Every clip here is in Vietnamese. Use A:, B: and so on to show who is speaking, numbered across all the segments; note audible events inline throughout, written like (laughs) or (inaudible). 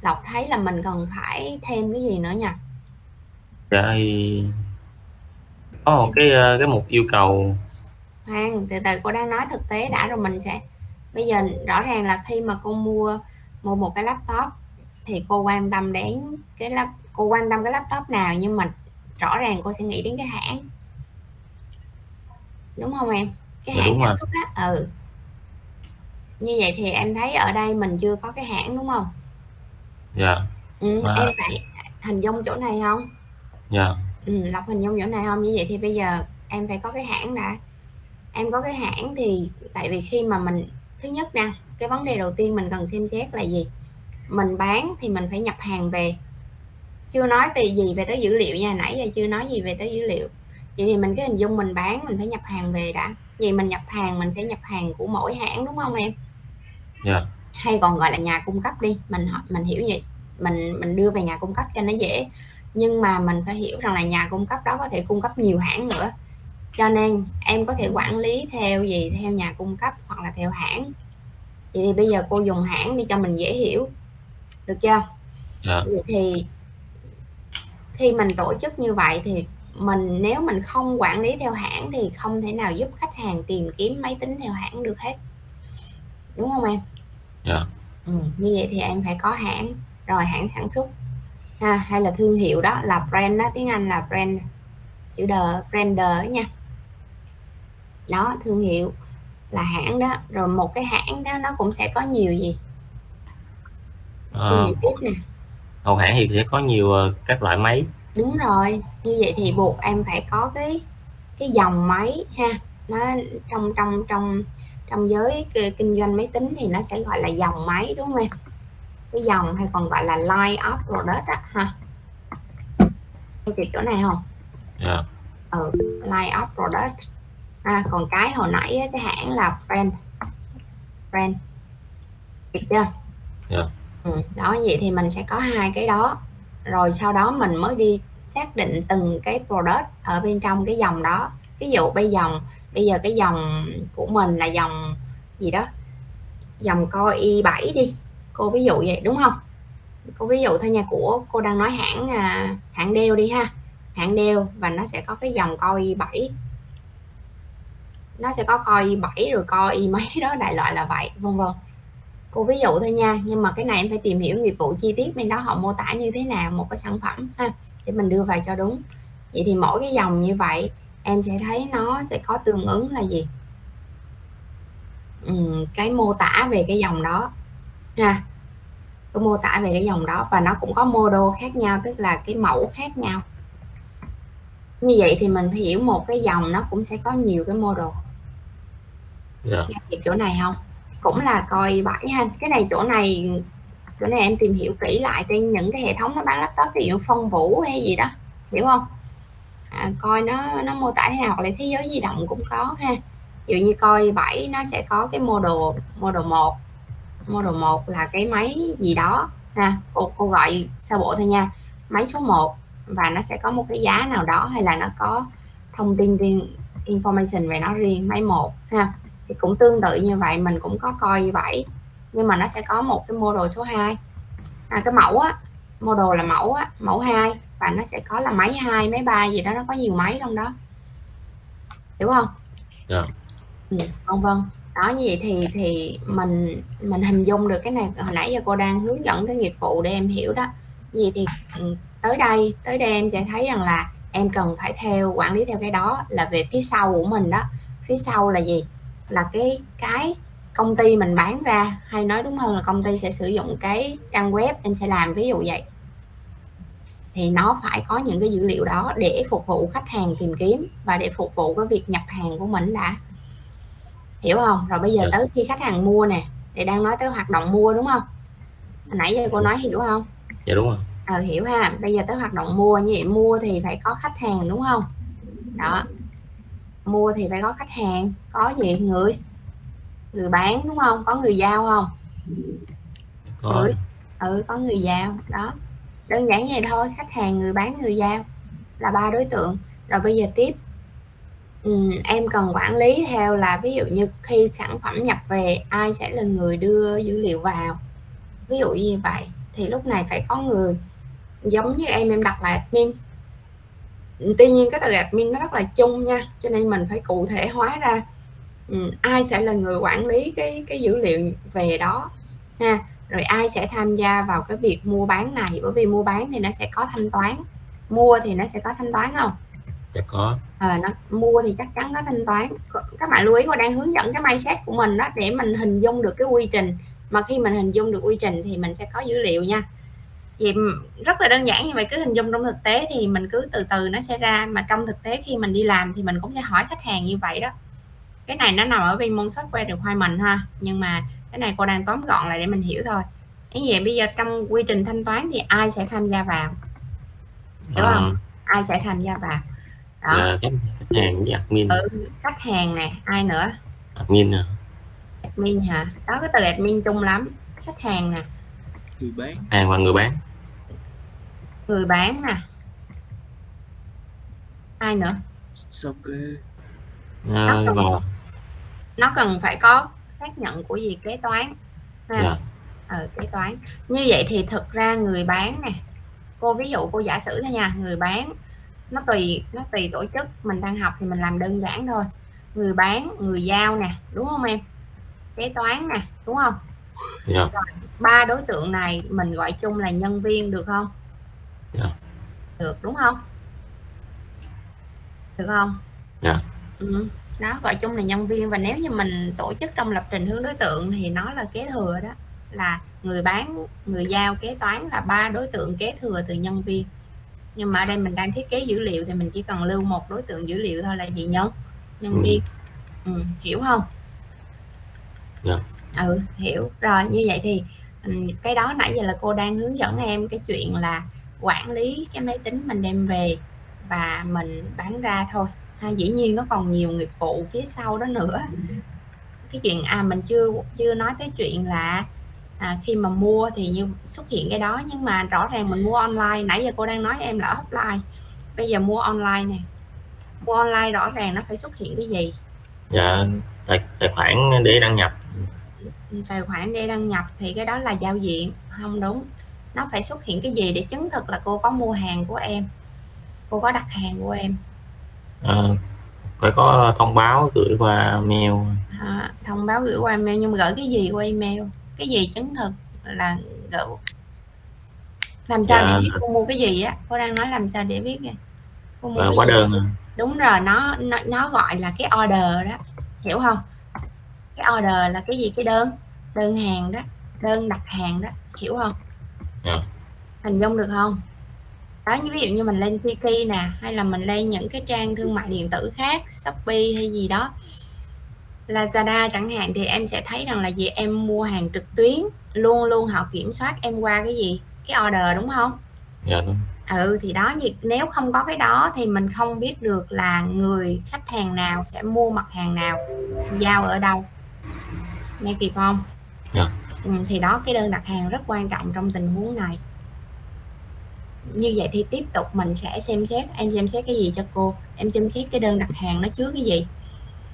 A: lộc thấy là mình cần phải thêm cái gì nữa nha
B: dạ thì có một cái ờ, cái một yêu cầu.
A: Khoan từ từ cô đang nói thực tế đã rồi mình sẽ bây giờ rõ ràng là khi mà cô mua mua một cái laptop thì cô quan tâm đến cái lap cô quan tâm cái laptop nào nhưng mà rõ ràng cô sẽ nghĩ đến cái hãng. Đúng không em? Cái
B: dạ,
A: hãng sản xuất á ừ. Như vậy thì em thấy ở đây mình chưa có cái hãng đúng không
B: dạ.
A: Ừ,
B: Mà-
A: em phải hình dung chỗ này không?
B: Dạ.
A: Ừ, lọc hình dung chỗ này không? Như vậy thì bây giờ em phải có cái hãng đã. Em có cái hãng thì tại vì khi mà mình thứ nhất nè cái vấn đề đầu tiên mình cần xem xét là gì? Mình bán thì mình phải nhập hàng về. Chưa nói về gì về tới dữ liệu nha nãy giờ chưa nói gì về tới dữ liệu. Vậy thì mình cái hình dung mình bán mình phải nhập hàng về đã. Vậy mình nhập hàng mình sẽ nhập hàng của mỗi hãng đúng không em?
B: Dạ
A: hay còn gọi là nhà cung cấp đi. Mình mình hiểu vậy. Mình mình đưa về nhà cung cấp cho nó dễ. Nhưng mà mình phải hiểu rằng là nhà cung cấp đó có thể cung cấp nhiều hãng nữa. Cho nên em có thể quản lý theo gì? Theo nhà cung cấp hoặc là theo hãng. Vậy thì bây giờ cô dùng hãng đi cho mình dễ hiểu. Được chưa?
B: Dạ.
A: Vậy thì khi mình tổ chức như vậy thì mình nếu mình không quản lý theo hãng thì không thể nào giúp khách hàng tìm kiếm máy tính theo hãng được hết. Đúng không em
B: dạ.
A: Ừ, như vậy thì em phải có hãng rồi hãng sản xuất. Ha hay là thương hiệu đó là brand đó tiếng Anh là brand chữ D brander nha. Đó thương hiệu là hãng đó rồi một cái hãng đó nó cũng sẽ có nhiều gì? Suy
B: Ờ,
A: nghĩ tiếp nè.
B: Một hãng thì sẽ có nhiều ờ, các loại máy.
A: Đúng rồi như vậy thì buộc em phải có cái cái dòng máy ha. Nó trong trong trong trong giới ki- kinh doanh máy tính thì nó sẽ gọi là dòng máy đúng không em? Cái dòng hay còn gọi là line of product á ha. Em kịp chỗ này không?
B: Dạ.
A: Ừ line of product. À, còn cái hồi nãy á, cái hãng là brand. Brand. Kịp chưa?
B: Dạ.
A: ừ, đó vậy thì mình sẽ có hai cái đó. Rồi sau đó mình mới đi xác định từng cái product ở bên trong cái dòng đó. Ví dụ bây dòng bây giờ cái dòng của mình là dòng gì đó? Dòng coi y 7 đi. Cô ví dụ vậy, đúng không? Cô ví dụ thôi nha, của cô đang nói hãng à, hãng đeo đi ha. Hãng đeo và nó sẽ có cái dòng coi y 7 nó sẽ có coi y 7 rồi coi y mấy (laughs) đó, đại loại là vậy, vân vân. Cô ví dụ thôi nha, nhưng mà cái này em phải tìm hiểu nghiệp vụ chi tiết bên đó họ mô tả như thế nào, một cái sản phẩm ha, để mình đưa vào cho đúng. Vậy thì mỗi cái dòng như vậy em sẽ thấy nó sẽ có tương ứng là gì? Ừm, cái mô tả về cái dòng đó. Ha cái mô tả về cái dòng đó và nó cũng có model khác nhau tức là cái mẫu khác nhau. Như vậy thì mình phải hiểu một cái dòng nó cũng sẽ có nhiều cái model
B: dạ.
A: Nghe kịp chỗ này không? Cũng là coi bảy ha. Cái này chỗ này chỗ này em tìm hiểu kỹ lại trên những cái hệ thống nó bán laptop ví dụ phong vũ hay gì đó hiểu không à, coi nó nó mô tả thế nào hoặc là thế giới di động cũng có ha. Ví dụ như coi 7 nó sẽ có cái model model 1 model 1 là cái máy gì đó ha. Cô, cô gọi sơ bộ thôi nha. Máy số 1 và nó sẽ có một cái giá nào đó hay là nó có thông tin riêng information về nó riêng máy 1 ha. Thì cũng tương tự như vậy mình cũng có coi vậy nhưng mà nó sẽ có một cái model số 2 à, cái mẫu á model là mẫu á mẫu 2 và nó sẽ có là máy 2 máy 3 gì đó nó có nhiều máy trong đó. Hiểu không?
B: Dạ.
A: ừ, vân vân. Đó như vậy thì thì mình mình hình dung được cái này. Hồi nãy giờ cô đang hướng dẫn cái nghiệp vụ để em hiểu đó. Như vậy thì ừ, tới đây tới đây em sẽ thấy rằng là em cần phải theo quản lý theo cái đó là về phía sau của mình đó. Phía sau là gì? Là cái cái công ty mình bán ra. Hay nói đúng hơn là công ty sẽ sử dụng cái trang web em sẽ làm ví dụ vậy thì nó phải có những cái dữ liệu đó để phục vụ khách hàng tìm kiếm và để phục vụ cái việc nhập hàng của mình đã. Hiểu không? Rồi bây giờ
B: Dạ.
A: tới khi khách hàng mua nè thì đang nói tới hoạt động mua đúng không? Hồi nãy giờ cô nói hiểu không?
B: Dạ đúng rồi.
A: Ờ hiểu ha. Bây giờ tới hoạt động mua như vậy mua thì phải có khách hàng đúng không? Đó. Mua thì phải có khách hàng. Có gì? Người. Người bán đúng không? Có người giao không?
B: Có.
A: Rồi. ừ có người giao. Đó đơn giản vậy thôi khách hàng người bán người giao là ba đối tượng. Rồi bây giờ tiếp. Ừ, em cần quản lý theo là ví dụ như khi sản phẩm nhập về ai sẽ là người đưa dữ liệu vào? Ví dụ như vậy thì lúc này phải có người giống như em em đặt là admin. Ừ, tuy nhiên cái từ admin nó rất là chung nha cho nên mình phải cụ thể hóa ra ừ, ai sẽ là người quản lý cái cái dữ liệu về đó. Ha rồi ai sẽ tham gia vào cái việc mua bán này? Bởi vì mua bán thì nó sẽ có thanh toán. Mua thì nó sẽ có thanh toán không?
B: Dạ có.
A: À, nó mua thì chắc chắn nó thanh toán. Các bạn lưu ý cô đang hướng dẫn cái mindset của mình đó để mình hình dung được cái quy trình. Mà khi mình hình dung được quy trình thì mình sẽ có dữ liệu nha. Vậy rất là đơn giản như vậy cứ hình dung trong thực tế thì mình cứ từ từ nó sẽ ra. Mà trong thực tế khi mình đi làm thì mình cũng sẽ hỏi khách hàng như vậy đó. Cái này nó nằm ở bên môn software được khoai mình ha. Nhưng mà cái này cô đang tóm gọn lại để mình hiểu thôi. Cái vậy bây giờ trong quy trình thanh toán thì ai sẽ tham gia vào? Đúng à. không ai sẽ tham gia vào?
B: Đó. Là khách, khách hàng với admin.
A: Ừ, khách hàng nè ai nữa?
B: Admin à.
A: Admin hả? Đó cái từ admin chung lắm. Khách hàng nè.
C: Người bán.
B: Hàng và người bán.
A: Người bán nè. Ai nữa?
C: Sao kê
B: à, nó, cần,
A: nó cần phải có xác nhận của gì kế toán ha yeah. Dạ. ừ, kế toán như vậy thì thực ra người bán nè cô ví dụ cô giả sử thôi nha người bán nó tùy nó tùy tổ chức mình đang học thì mình làm đơn giản thôi người bán người giao nè đúng không em kế toán nè đúng không
B: yeah. Dạ.
A: ba đối tượng này mình gọi chung là nhân viên được không
B: yeah. Dạ.
A: được đúng không được không
B: yeah.
A: ừ. Đó gọi chung là nhân viên và nếu như mình tổ chức trong lập trình hướng đối tượng thì nó là kế thừa đó là người bán người giao kế toán là ba đối tượng kế thừa từ nhân viên nhưng mà ở đây mình đang thiết kế dữ liệu thì mình chỉ cần lưu một đối tượng dữ liệu thôi là gì nhân nhân ừ. viên ừ, hiểu không
B: yeah.
A: Dạ. ừ hiểu rồi như vậy thì ừ, cái đó nãy giờ là cô đang hướng dẫn em cái chuyện là quản lý cái máy tính mình đem về và mình bán ra thôi ha, dĩ nhiên nó còn nhiều nghiệp vụ phía sau đó nữa. Cái chuyện à mình chưa chưa nói tới chuyện là à, khi mà mua thì như xuất hiện cái đó nhưng mà rõ ràng mình mua online. Nãy giờ cô đang nói em là offline. Bây giờ mua online nè. Mua online rõ ràng nó phải xuất hiện cái gì?
B: Dạ tài, tài khoản để đăng nhập.
A: Tài khoản để đăng nhập thì cái đó là giao diện. Không đúng. Nó phải xuất hiện cái gì để chứng thực là cô có mua hàng của em cô có đặt hàng của em
B: à, phải có thông báo gửi qua mail.
A: À, thông báo gửi qua mail nhưng mà gửi cái gì qua email? Cái gì chứng thực là gửi? Làm sao dạ. để biết cô mua cái gì á? Cô đang nói làm sao để biết nè
B: cô mua à, hóa đơn à.
A: đúng rồi nó, nó nó gọi là cái order đó. Hiểu không? Cái order là cái gì? Cái đơn. Đơn hàng đó. Đơn đặt hàng đó. Hiểu không?
B: Yeah. Dạ.
A: hình dung được không đó như ví dụ như mình lên Tiki nè hay là mình lên những cái trang thương mại điện tử khác Shopee hay gì đó. Lazada chẳng hạn thì em sẽ thấy rằng là gì? Em mua hàng trực tuyến luôn luôn họ kiểm soát em qua cái gì? Cái order đúng không?
B: Dạ đúng.
A: Ừ thì đó nếu không có cái đó thì mình không biết được là người khách hàng nào sẽ mua mặt hàng nào giao ở đâu. Nghe kịp không?
B: Dạ.
A: ừ, thì đó cái đơn đặt hàng rất quan trọng trong tình huống này như vậy thì tiếp tục mình sẽ xem xét em xem xét cái gì cho cô? Em xem xét cái đơn đặt hàng nó chứa cái gì?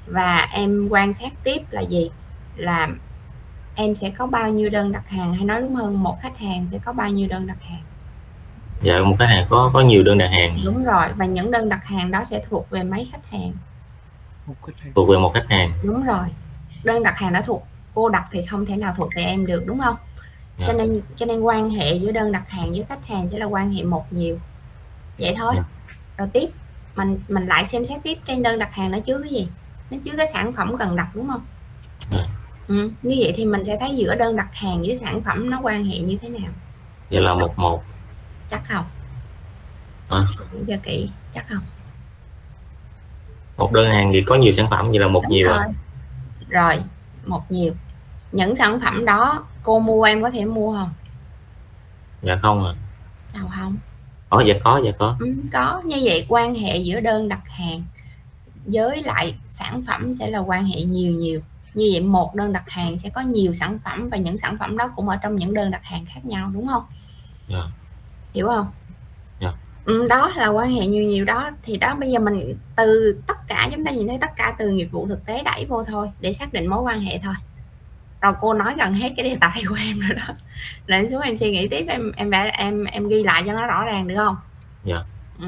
A: Và em quan sát tiếp là gì? Là em sẽ có bao nhiêu đơn đặt hàng? Hay nói đúng hơn một khách hàng sẽ có bao nhiêu đơn đặt hàng?
B: Dạ một khách hàng có có nhiều đơn đặt hàng.
A: Đúng rồi và những đơn đặt hàng đó sẽ thuộc về mấy khách hàng?
C: Một khách hàng.
B: Thuộc về một khách hàng.
A: Đúng rồi. Đơn đặt hàng đó thuộc cô đặt thì không thể nào thuộc về em được đúng không yeah. cho dạ. nên cho nên quan hệ giữa đơn đặt hàng với khách hàng sẽ là quan hệ một nhiều vậy thôi yeah. Dạ. rồi tiếp mình mình lại xem xét tiếp trên đơn đặt hàng nó chứa cái gì nó chứa cái sản phẩm cần đặt đúng không
B: yeah.
A: ừ. như vậy thì mình sẽ thấy giữa đơn đặt hàng với sản phẩm nó quan hệ như thế nào
B: vậy là một một
A: chắc không
B: à.
A: cho kỹ chắc không
B: một đơn hàng thì có nhiều sản phẩm vậy là một Đúng nhiều
A: rồi. À? rồi một nhiều những sản phẩm đó cô mua em có thể mua không?
B: Dạ không à
A: sao không?
B: Có dạ có dạ có.
A: Ừ, có. Như vậy quan hệ giữa đơn đặt hàng với lại sản phẩm sẽ là quan hệ nhiều nhiều. Như vậy một đơn đặt hàng sẽ có nhiều sản phẩm và những sản phẩm đó cũng ở trong những đơn đặt hàng khác nhau đúng không?
B: Yeah.
A: hiểu không?
B: Yeah.
A: ừ, đó là quan hệ nhiều nhiều đó. Thì đó bây giờ mình từ tất cả chúng ta nhìn thấy tất cả từ nghiệp vụ thực tế đẩy vô thôi để xác định mối quan hệ thôi rồi cô nói gần hết cái đề tài của em rồi đó. Để em xuống em suy nghĩ tiếp em em đã em em ghi lại cho nó rõ ràng được không?
B: Dạ.
A: ừ.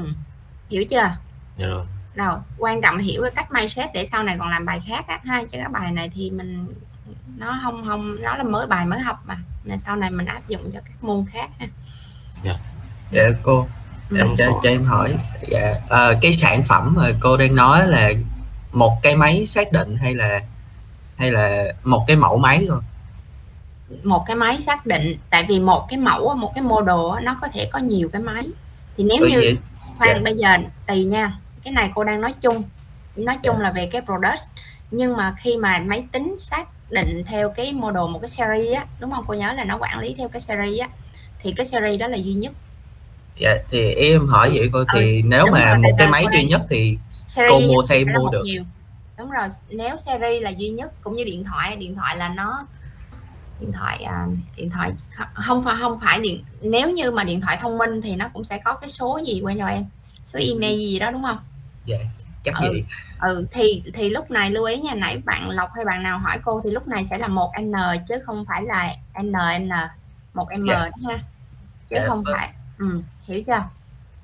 A: hiểu chưa?
B: Dạ rồi.
A: Rồi quan trọng là hiểu cái cách mindset để sau này còn làm bài khác á ha chứ cái bài này thì mình nó không không nó là mới bài mới học mà. Là sau này mình áp dụng cho các môn khác ha.
D: Dạ cô
A: Ừ.
D: em cho, cho em hỏi. Dạ ờ, cái sản phẩm mà cô đang nói là một cái máy xác định hay là hay là một cái mẫu máy thôi?
A: Một cái máy xác định tại vì một cái mẫu một cái model nó có thể có nhiều cái máy. Thì nếu như
D: vậy
A: khoan
D: dạ.
A: bây giờ tùy nha. Cái này cô đang nói chung. Nói chung là về cái product. Nhưng mà khi mà máy tính xác định theo cái model một cái series á đúng không? Cô nhớ là nó quản lý theo cái series á thì cái series đó là duy nhất.
D: Dạ thì em hỏi vậy cô thì
A: Ừ,
D: nếu mà
A: rồi,
D: một cái máy duy nhất thì
A: series
D: cô mua xe mua được.
A: nhiều. Đúng rồi nếu series là duy nhất cũng như điện thoại điện thoại là nó điện thoại à, điện thoại không phải không phải điện nếu như mà điện thoại thông minh thì nó cũng sẽ có cái số gì quên rồi em số email gì đó đúng không
D: dạ chắc
A: Ừ.
D: vậy
A: ừ thì thì lúc này lưu ý nha nãy bạn lộc hay bạn nào hỏi cô thì lúc này sẽ là một n chứ không phải là n n một m
D: Dạ.
A: đó ha chứ
D: Dạ,
A: không
D: vâng.
A: phải ừ, hiểu chưa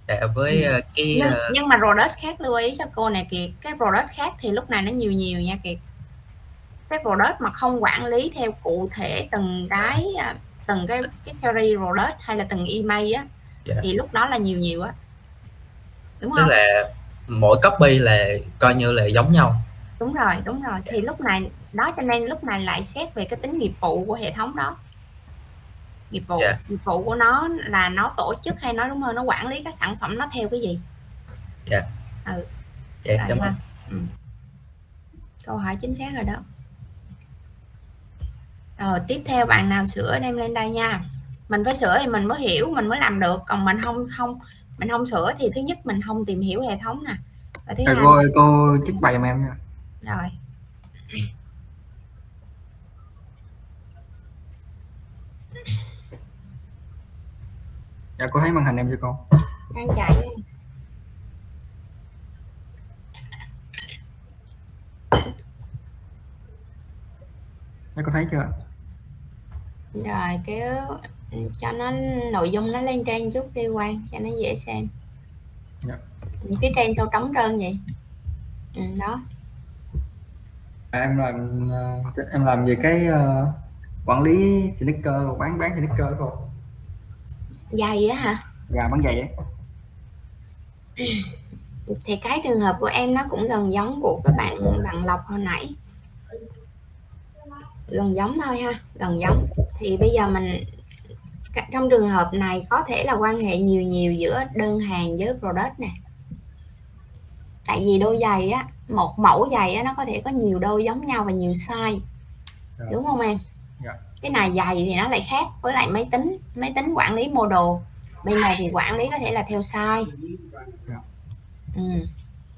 D: dạ với
A: Ừ.
D: ờ, cái
A: nhưng,
D: ờ,
A: nhưng mà product khác lưu ý cho cô này kiệt. Cái product khác thì lúc này nó nhiều nhiều nha kiệt. Cái product mà không quản lý theo cụ thể từng cái à, từng cái cái series product hay là từng email á
D: Dạ.
A: thì lúc đó là nhiều nhiều á. Đúng
D: tức
A: không?
D: là mỗi copy là coi như là giống nhau.
A: Đúng rồi đúng rồi. Thì lúc này đó cho nên lúc này lại xét về cái tính nghiệp vụ của hệ thống đó nghiệp vụ
D: Dạ.
A: nghiệp vụ của nó là nó tổ chức hay nói đúng hơn nó quản lý các sản phẩm nó theo cái gì
D: dạ
A: Ừ.
D: dạ
A: Rồi
D: cảm ơn.
A: Ừ. câu hỏi chính xác rồi đó rồi tiếp theo bạn nào sửa đem lên đây nha mình phải sửa thì mình mới hiểu mình mới làm được còn mình không không mình không sửa thì thứ nhất mình không tìm hiểu hệ thống nè và thứ
E: Rồi
A: hai
E: cô ơi, cô trích bài giùm em nha.
A: rồi
E: Dạ cô thấy màn hình em chưa cô?
A: đang chạy
E: Dạ cô thấy chưa?
A: rồi kéo cho nó nội dung nó lên trên chút đi quan cho nó dễ xem
E: Dạ.
A: phía trên sao trống trơn vậy ừ, đó
E: À, em làm ờ, em làm về cái ờ, quản lý sneaker bán bán sneaker cô.
A: Dày á hả
E: Dạ bán giày ấy.
A: thì cái trường hợp của em nó cũng gần giống của các bạn bạn lộc hồi nãy gần giống thôi ha gần giống thì bây giờ mình trong trường hợp này có thể là quan hệ nhiều nhiều giữa đơn hàng với product nè tại vì đôi giày á một mẫu giày á nó có thể có nhiều đôi giống nhau và nhiều size
E: Dạ.
A: đúng không em cái này dày thì nó lại khác với lại máy tính. Máy tính quản lý model bên này thì quản lý có thể là theo size. Ừ.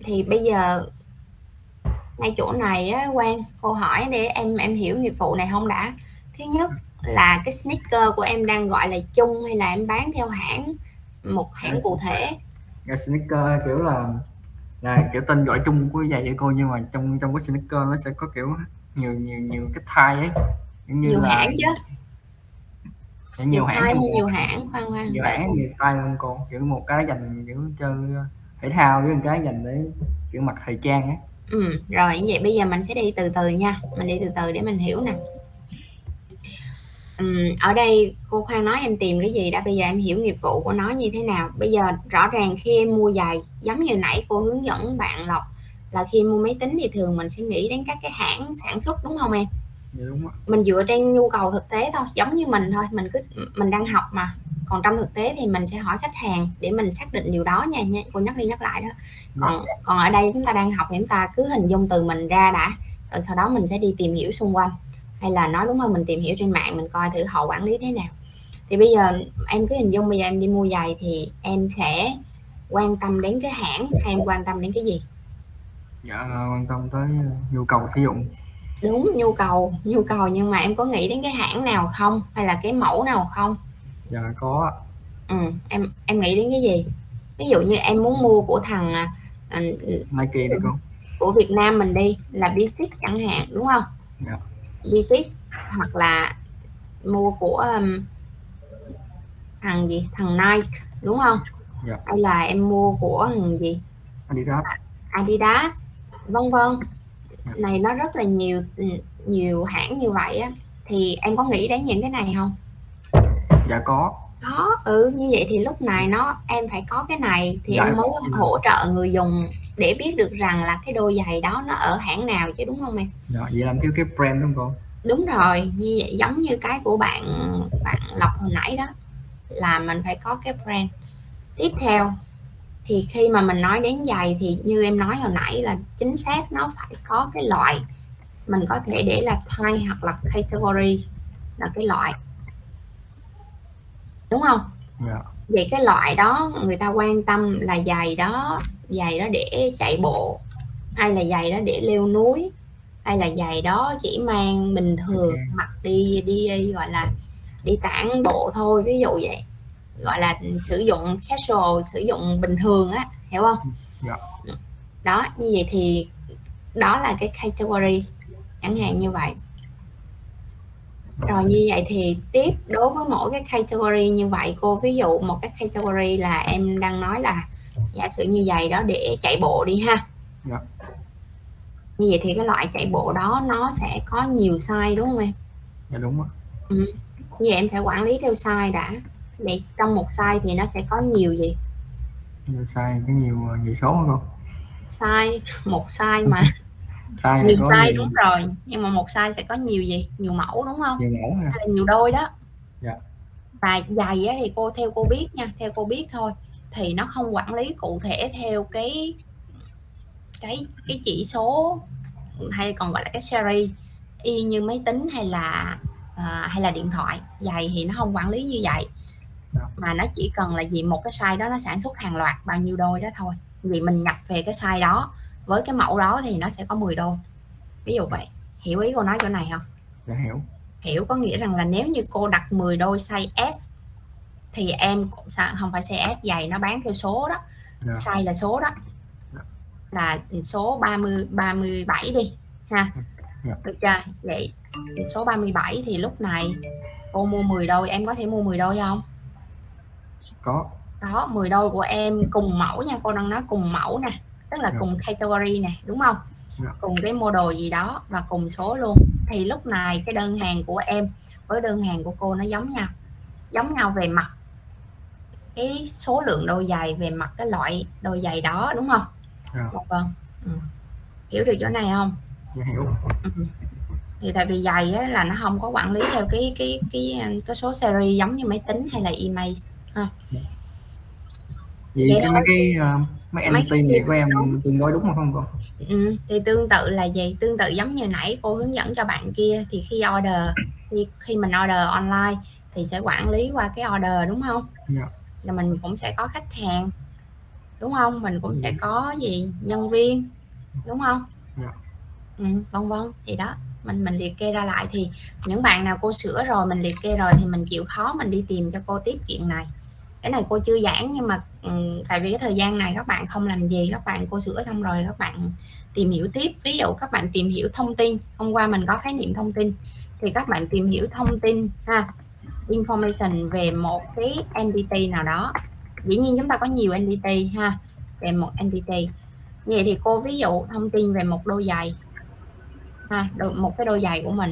A: thì bây giờ, ngay chỗ này á, Quang, cô hỏi để em em hiểu nghiệp vụ này không đã. Thứ nhất là cái sneaker của em đang gọi là chung hay là em bán theo hãng, một hãng cụ thể?
E: Cái sneaker kiểu là là kiểu tên gọi chung của giày vậy cô, nhưng mà trong trong cái sneaker nó sẽ có kiểu nhiều nhiều nhiều cái thai ấy. Như
A: nhiều
E: là
A: hãng chứ. Nhiều
E: nhiều hãng
A: hay nhiều hãng khoan khoan
E: nhiều hãng nhiều style luôn cô. Kiểu một cái dành kiểu chơi thể thao với một cái dành để kiểu mặc thời trang ấy
A: Ừ, rồi như vậy bây giờ mình sẽ đi từ từ nha. Mình đi từ từ để mình hiểu nè. Ừm, ở đây cô khoan nói em tìm cái gì đã bây giờ em hiểu nghiệp vụ của nó như thế nào. Bây giờ rõ ràng khi em mua giày giống như nãy cô hướng dẫn bạn lọc là khi mua máy tính thì thường mình sẽ nghĩ đến các cái hãng sản xuất đúng không em
E: dạ đúng ạ.
A: Mình dựa trên nhu cầu thực tế thôi giống như mình thôi mình cứ mình đang học mà. Còn trong thực tế thì mình sẽ hỏi khách hàng để mình xác định điều đó nha, nha. cô nhắc đi nhắc lại đó. Còn còn ở đây chúng ta đang học thì chúng ta cứ hình dung từ mình ra đã rồi sau đó mình sẽ đi tìm hiểu xung quanh. Hay là nói đúng hơn mình tìm hiểu trên mạng mình coi thử họ quản lý thế nào. Thì bây giờ em cứ hình dung bây giờ em đi mua giày thì em sẽ quan tâm đến cái hãng hay em quan tâm đến cái gì?
E: Dạ quan tâm tới nhu cầu sử dụng
A: đúng nhu cầu nhu cầu nhưng mà em có nghĩ đến cái hãng nào không? Hay là cái mẫu nào không?
E: Dạ có
A: ừ, em em nghĩ đến cái gì? Ví dụ như em muốn mua của thằng à,
E: Nike đi cô
A: của Việt Nam mình đi là B6 chẳng hạn đúng không?
E: Dạ.
A: B6 hoặc là mua của um, thằng gì? Thằng Nike đúng không?
E: Dạ.
A: hay là em mua của thằng gì?
E: Adidas.
A: Adidas vân vân. Này nó rất là nhiều nhiều hãng như vậy á. Thì em có nghĩ đến những cái này không?
E: Dạ có.
A: Có ừ như vậy thì lúc này nó em phải có cái này thì
E: Dạ,
A: em mới
E: em-
A: hỗ trợ người dùng để biết được rằng là cái đôi giày đó nó ở hãng nào chứ đúng không em?
E: Dạ, vậy làm cái cái brand đúng không? Cô
A: đúng rồi như vậy giống như cái của bạn bạn lộc hồi nãy đó là mình phải có cái brand. Tiếp theo thì khi mà mình nói đến giày thì như em nói hồi nãy là chính xác nó phải có cái loại mình có thể để là type hoặc là category là cái loại. Đúng không?
E: Dạ.
A: Vậy cái loại đó người ta quan tâm là giày đó giày đó để chạy bộ hay là giày đó để leo núi hay là giày đó chỉ mang bình thường
E: Ok.
A: mặc đi đi, đi gọi là đi tản bộ thôi ví dụ vậy gọi là sử dụng casual sử dụng bình thường á hiểu không?
E: Dạ.
A: đó như vậy thì đó là cái category chẳng hạn như vậy. Rồi như vậy thì tiếp đối với mỗi cái category như vậy cô ví dụ một cái category là em đang nói là giả sử như giày đó để chạy bộ đi ha.
E: Dạ.
A: như vậy thì cái loại chạy bộ đó nó sẽ có nhiều size đúng không em?
E: Dạ đúng á
A: như vậy em phải quản lý theo size đã để trong một size thì nó sẽ có nhiều gì
E: nhiều sai cái nhiều nhiều số cô?
A: Size một size mà. (laughs)
E: Sai
A: nhiều size
E: nhiều,
A: đúng rồi nhưng mà một size sẽ có nhiều gì nhiều mẫu đúng không?
E: Nhiều mẫu
A: hay là nhiều đôi đó?
E: Dạ.
A: và giày á, thì cô theo cô biết nha theo cô biết thôi thì nó không quản lý cụ thể theo cái cái cái chỉ số hay còn gọi là cái series y như máy tính hay là à, hay là điện thoại. Giày thì nó không quản lý như vậy. Mà nó chỉ cần là gì một cái size đó nó sản xuất hàng loạt bao nhiêu đôi đó thôi. Vì mình nhập về cái size đó với cái mẫu đó thì nó sẽ có 10 đôi. Ví dụ vậy. Hiểu ý cô nói chỗ này không?
E: Dạ hiểu.
A: Hiểu có nghĩa rằng là nếu như cô đặt 10 đôi size S thì em cũng sẽ không phải size S giày nó bán theo số đó.
E: Dạ.
A: size là số đó.
E: Dạ.
A: là số 30 37 đi ha.
E: Dạ.
A: được chưa? Vậy số 37 thì lúc này cô mua 10 đôi em có thể mua 10 đôi không
E: có
A: đó 10 đôi của em cùng mẫu nha cô đang nói cùng mẫu nè tức là
E: Dạ.
A: cùng category nè đúng không
E: Dạ.
A: cùng cái model gì đó và cùng số luôn thì lúc này cái đơn hàng của em với đơn hàng của cô nó giống nhau giống nhau về mặt cái số lượng đôi giày về mặt cái loại đôi giày đó đúng không
E: Dạ.
A: Dạ vâng ừ. hiểu được chỗ này không
E: hiểu
A: Ừ. thì tại vì giày á, là nó không có quản lý theo cái cái cái cái số series giống như máy tính hay là email
E: vậy
A: Vậy
E: cái
A: thôi.
E: mấy cái uh, mấy NFT
A: cái
E: này của em tương đối đúng không cô
A: Ừ, thì tương tự là gì tương tự giống như nãy cô hướng dẫn cho bạn kia thì khi order thì khi mình order online thì sẽ quản lý qua cái order đúng không?
E: Dạ.
A: là mình cũng sẽ có khách hàng đúng không? Mình cũng sẽ
E: Ừ.
A: có gì? Nhân viên đúng không?
E: Dạ.
A: ừ, vân vân. Thì đó mình mình liệt kê ra lại thì những bạn nào cô sửa rồi mình liệt kê rồi thì mình chịu khó mình đi tìm cho cô tiếp kiện này cái này cô chưa giảng nhưng mà ừ, tại vì cái thời gian này các bạn không làm gì, các bạn, cô sửa xong rồi các bạn tìm hiểu tiếp. Ví dụ các bạn tìm hiểu thông tin, hôm qua mình có khái niệm thông tin, thì các bạn tìm hiểu thông tin, ha, information về một cái entity nào đó. Dĩ nhiên chúng ta có nhiều entity, ha, về một entity. Vậy thì cô ví dụ thông tin về một đôi giày, ha một cái đôi giày của mình.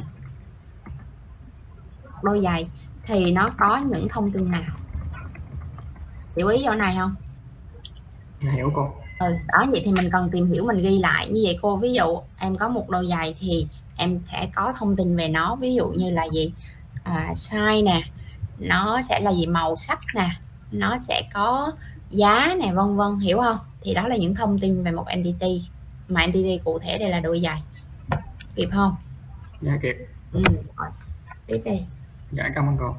A: Đôi giày thì nó có những thông tin nào? Hiểu ý chỗ này không?
E: Dạ hiểu cô.
A: Ừ đó vậy thì mình cần tìm hiểu mình ghi lại như vậy cô. Ví dụ em có một đôi giày thì em sẽ có thông tin về nó. Ví dụ như là gì? À, size nè nó sẽ là gì? Màu sắc nè nó sẽ có giá nè vân vân hiểu không? Thì đó là những thông tin về một entity mà entity cụ thể đây là đôi giày. Kịp không?
E: Dạ kịp.
A: Ừ. rồi. tiếp đi.
E: Dạ cảm ơn cô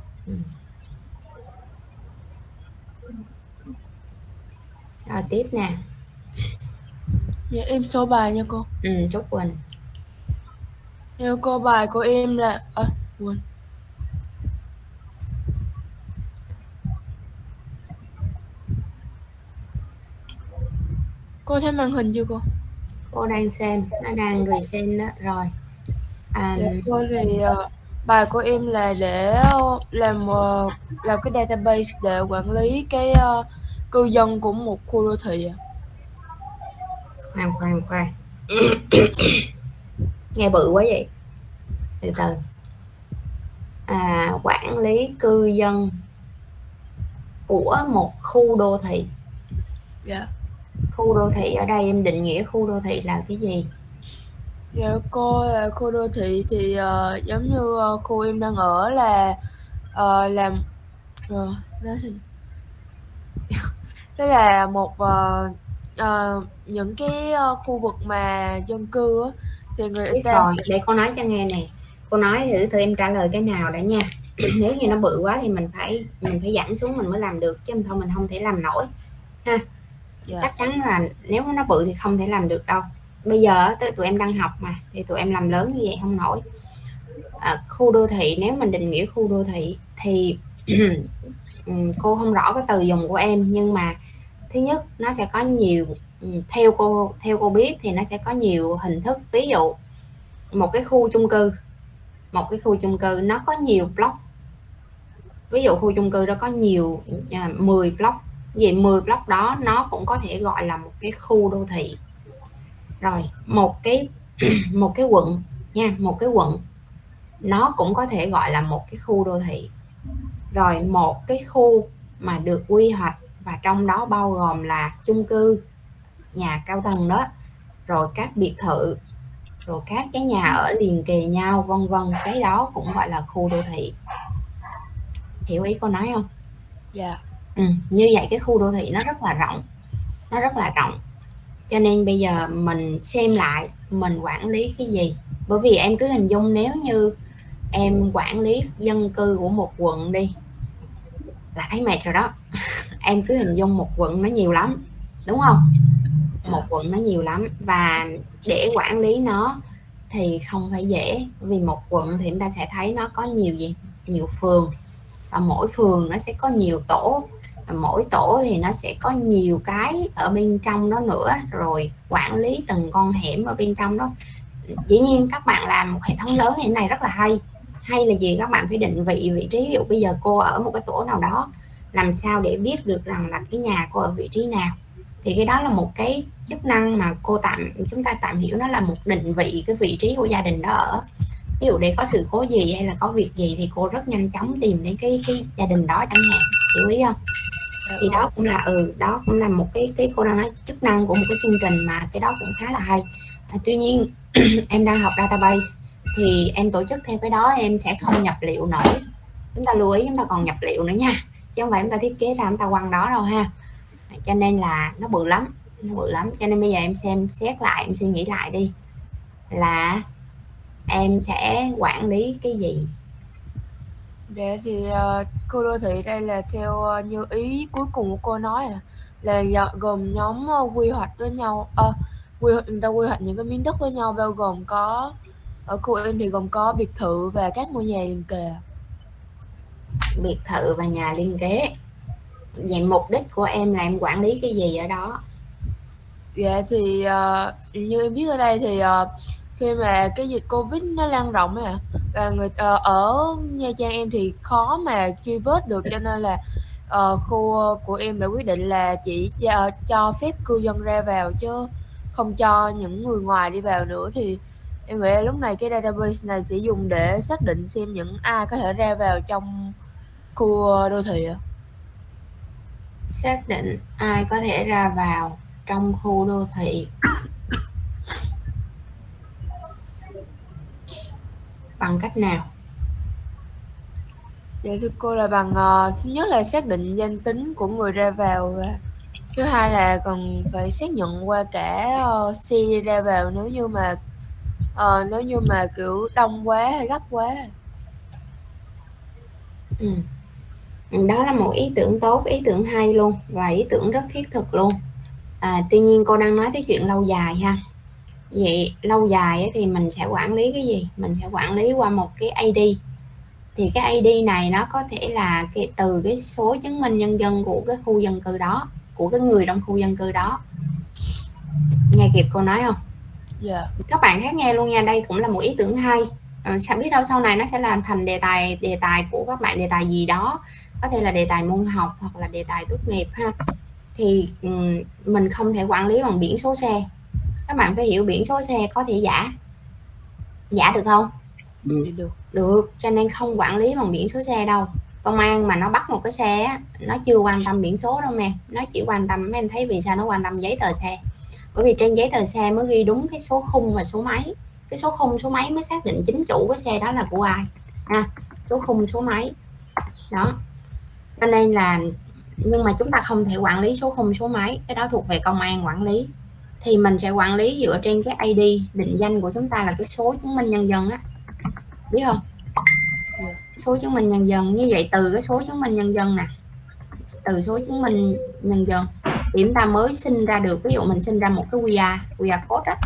A: rồi tiếp nè
F: Dạ em số bài nha cô.
A: ừ, Trúc Quỳnh
F: Theo cô bài của em là à, quên. Cô thấy màn hình chưa cô?
A: cô đang xem nó đang resend đó rồi à,
F: Dạ, cô thì ờ, bài của em là để ờ, làm ờ, làm cái database để quản lý cái ờ, cư dân của một khu đô thị ạ.
A: khoan khoan khoan. (coughs) Nghe bự quá vậy. Từ từ. À, quản lý cư dân của một khu đô thị.
F: Dạ.
A: khu đô thị ở đây em định nghĩa khu đô thị là cái gì?
F: Dạ cô là khu đô thị thì ờ, giống như ờ, khu em đang ở là ờ, làm ờ, đó đó là một ờ, ờ, những cái ờ, khu vực mà dân cư á, thì người
A: biết
F: ta
A: rồi để cô nói cho nghe nè. Cô nói thử thử em trả lời cái nào đã nha. (clears throat) Nếu như nó bự quá thì mình phải mình phải giảm xuống mình mới làm được chứ thôi mình không thể làm nổi ha.
F: Dạ.
A: chắc chắn là nếu nó bự thì không thể làm được đâu. Bây giờ á, tụi em đang học mà thì tụi em làm lớn như vậy không nổi. À, khu đô thị nếu mình định nghĩa khu đô thị thì Ừ, cô không rõ cái từ dùng của em nhưng mà thứ nhất nó sẽ có nhiều ừ, theo cô theo cô biết thì nó sẽ có nhiều hình thức. Ví dụ một cái khu chung cư một cái khu chung cư nó có nhiều block. Ví dụ khu chung cư đó có nhiều à, 10 block vậy 10 block đó nó cũng có thể gọi là một cái khu đô thị. Rồi một cái (clears throat) một cái quận nha một cái quận nó cũng có thể gọi là một cái khu đô thị rồi một cái khu mà được quy hoạch và trong đó bao gồm là chung cư nhà cao tầng đó rồi các biệt thự rồi các cái nhà ở liền kề nhau vân vân. Cái đó cũng gọi là khu đô thị. Hiểu ý cô nói không?
F: Dạ.
A: Ừ, như vậy cái khu đô thị nó rất là rộng nó rất là rộng. Cho nên bây giờ mình xem lại mình quản lý cái gì? Bởi vì em cứ hình dung nếu như em quản lý dân cư của một quận đi là thấy mệt rồi đó. (laughs) Em cứ hình dung một quận nó nhiều lắm đúng không? Một quận nó nhiều lắm và để quản lý nó thì không phải dễ vì một quận thì chúng ta sẽ thấy nó có nhiều gì? Nhiều phường và mỗi phường nó sẽ có nhiều tổ và mỗi tổ thì nó sẽ có nhiều cái ở bên trong đó nữa rồi quản lý từng con hẻm ở bên trong đó. Dĩ nhiên các bạn làm một hệ thống lớn như thế này rất là hay hay là gì các bạn phải định vị vị trí. Ví dụ bây giờ cô ở một cái tổ nào đó làm sao để biết được rằng là cái nhà cô ở vị trí nào? Thì cái đó là một cái chức năng mà cô tạm chúng ta tạm hiểu nó là một định vị cái vị trí của gia đình đó ở. Ví dụ để có sự cố gì hay là có việc gì thì cô rất nhanh chóng tìm đến cái cái gia đình đó chẳng hạn. Hiểu ý không? Thì đó cũng là ừ đó cũng là một cái cái cô đang nói chức năng của một cái chương trình mà cái đó cũng khá là hay. À, tuy nhiên (clears throat) em đang học database thì em tổ chức theo cái đó em sẽ không nhập liệu nổi chúng ta lưu ý chúng ta còn nhập liệu nữa nha. Chứ không phải chúng ta thiết kế ra chúng ta quăng đó đâu ha. Cho nên là nó bự lắm nó bự lắm. Cho nên bây giờ em xem xét lại em suy nghĩ lại đi. Là em sẽ quản lý cái gì?
F: Dạ thì uh, cô đô thị đây là theo uh, như ý cuối cùng của cô nói à, là gồm nhóm uh, quy hoạch với nhau uh, quy hoạch người ta quy hoạch những cái miếng đất với nhau bao gồm có ở khu em thì gồm có biệt thự và các ngôi nhà liền kề.
A: Biệt thự và nhà liên kế. Vậy mục đích của em là em quản lý cái gì ở đó?
F: Dạ thì ờ, như em biết ở đây thì ờ, khi mà cái dịch Covid nó lan rộng ấy à và người ờ, ở Nha Trang em thì khó mà truy vết được cho nên là ờ, khu của em đã quyết định là chỉ cho, cho phép cư dân ra vào chứ không cho những người ngoài đi vào nữa. Thì em nghĩ là lúc này cái database này sẽ dùng để xác định xem những ai có thể ra vào trong khu đô thị ạ.
A: xác định ai có thể ra vào trong khu đô thị. Bằng cách nào?
F: Dạ thưa cô là bằng ờ, thứ nhất là xác định danh tính của người ra vào và thứ hai là còn phải xác nhận qua cả ờ, xe ra vào. Nếu như mà ờ, nếu như mà kiểu đông quá hay gấp quá.
A: ừ. đó là một ý tưởng tốt ý tưởng hay luôn và ý tưởng rất thiết thực luôn. À, tuy nhiên cô đang nói tới chuyện lâu dài ha. Vậy lâu dài thì mình sẽ quản lý cái gì? Mình sẽ quản lý qua một cái ID thì cái ID này nó có thể là cái từ cái số chứng minh nhân dân của cái khu dân cư đó của cái người trong khu dân cư đó. Nghe kịp cô nói không?
F: Dạ.
A: các bạn khác nghe luôn nha đây cũng là một ý tưởng hay. Ờ, sao biết đâu sau này nó sẽ làm thành đề tài đề tài của các bạn đề tài gì đó. Có thể là đề tài môn học hoặc là đề tài tốt nghiệp ha. Thì ừm, mình không thể quản lý bằng biển số xe. Các bạn phải hiểu biển số xe có thể giả. Giả được không?
C: Được.
F: Được.
A: Được cho nên không quản lý bằng biển số xe đâu. Công an mà nó bắt một cái xe á, nó chưa quan tâm biển số đâu em nó chỉ quan tâm mấy em thấy vì sao nó quan tâm giấy tờ xe bởi vì trên giấy tờ xe mới ghi đúng cái số khung và số máy. Cái số khung số máy mới xác định chính chủ cái xe đó là của ai. Ha số khung số máy. Đó. Cho nên là nhưng mà chúng ta không thể quản lý số khung số máy. Cái đó thuộc về công an quản lý. Thì mình sẽ quản lý dựa trên cái ID định danh của chúng ta là cái số chứng minh nhân dân á. Biết không? Số chứng minh nhân dân. Như vậy từ cái số chứng minh nhân dân nè từ số chứng minh nhân dân thì chúng ta mới sinh ra được. Ví dụ mình sinh ra một cái QR QR code á.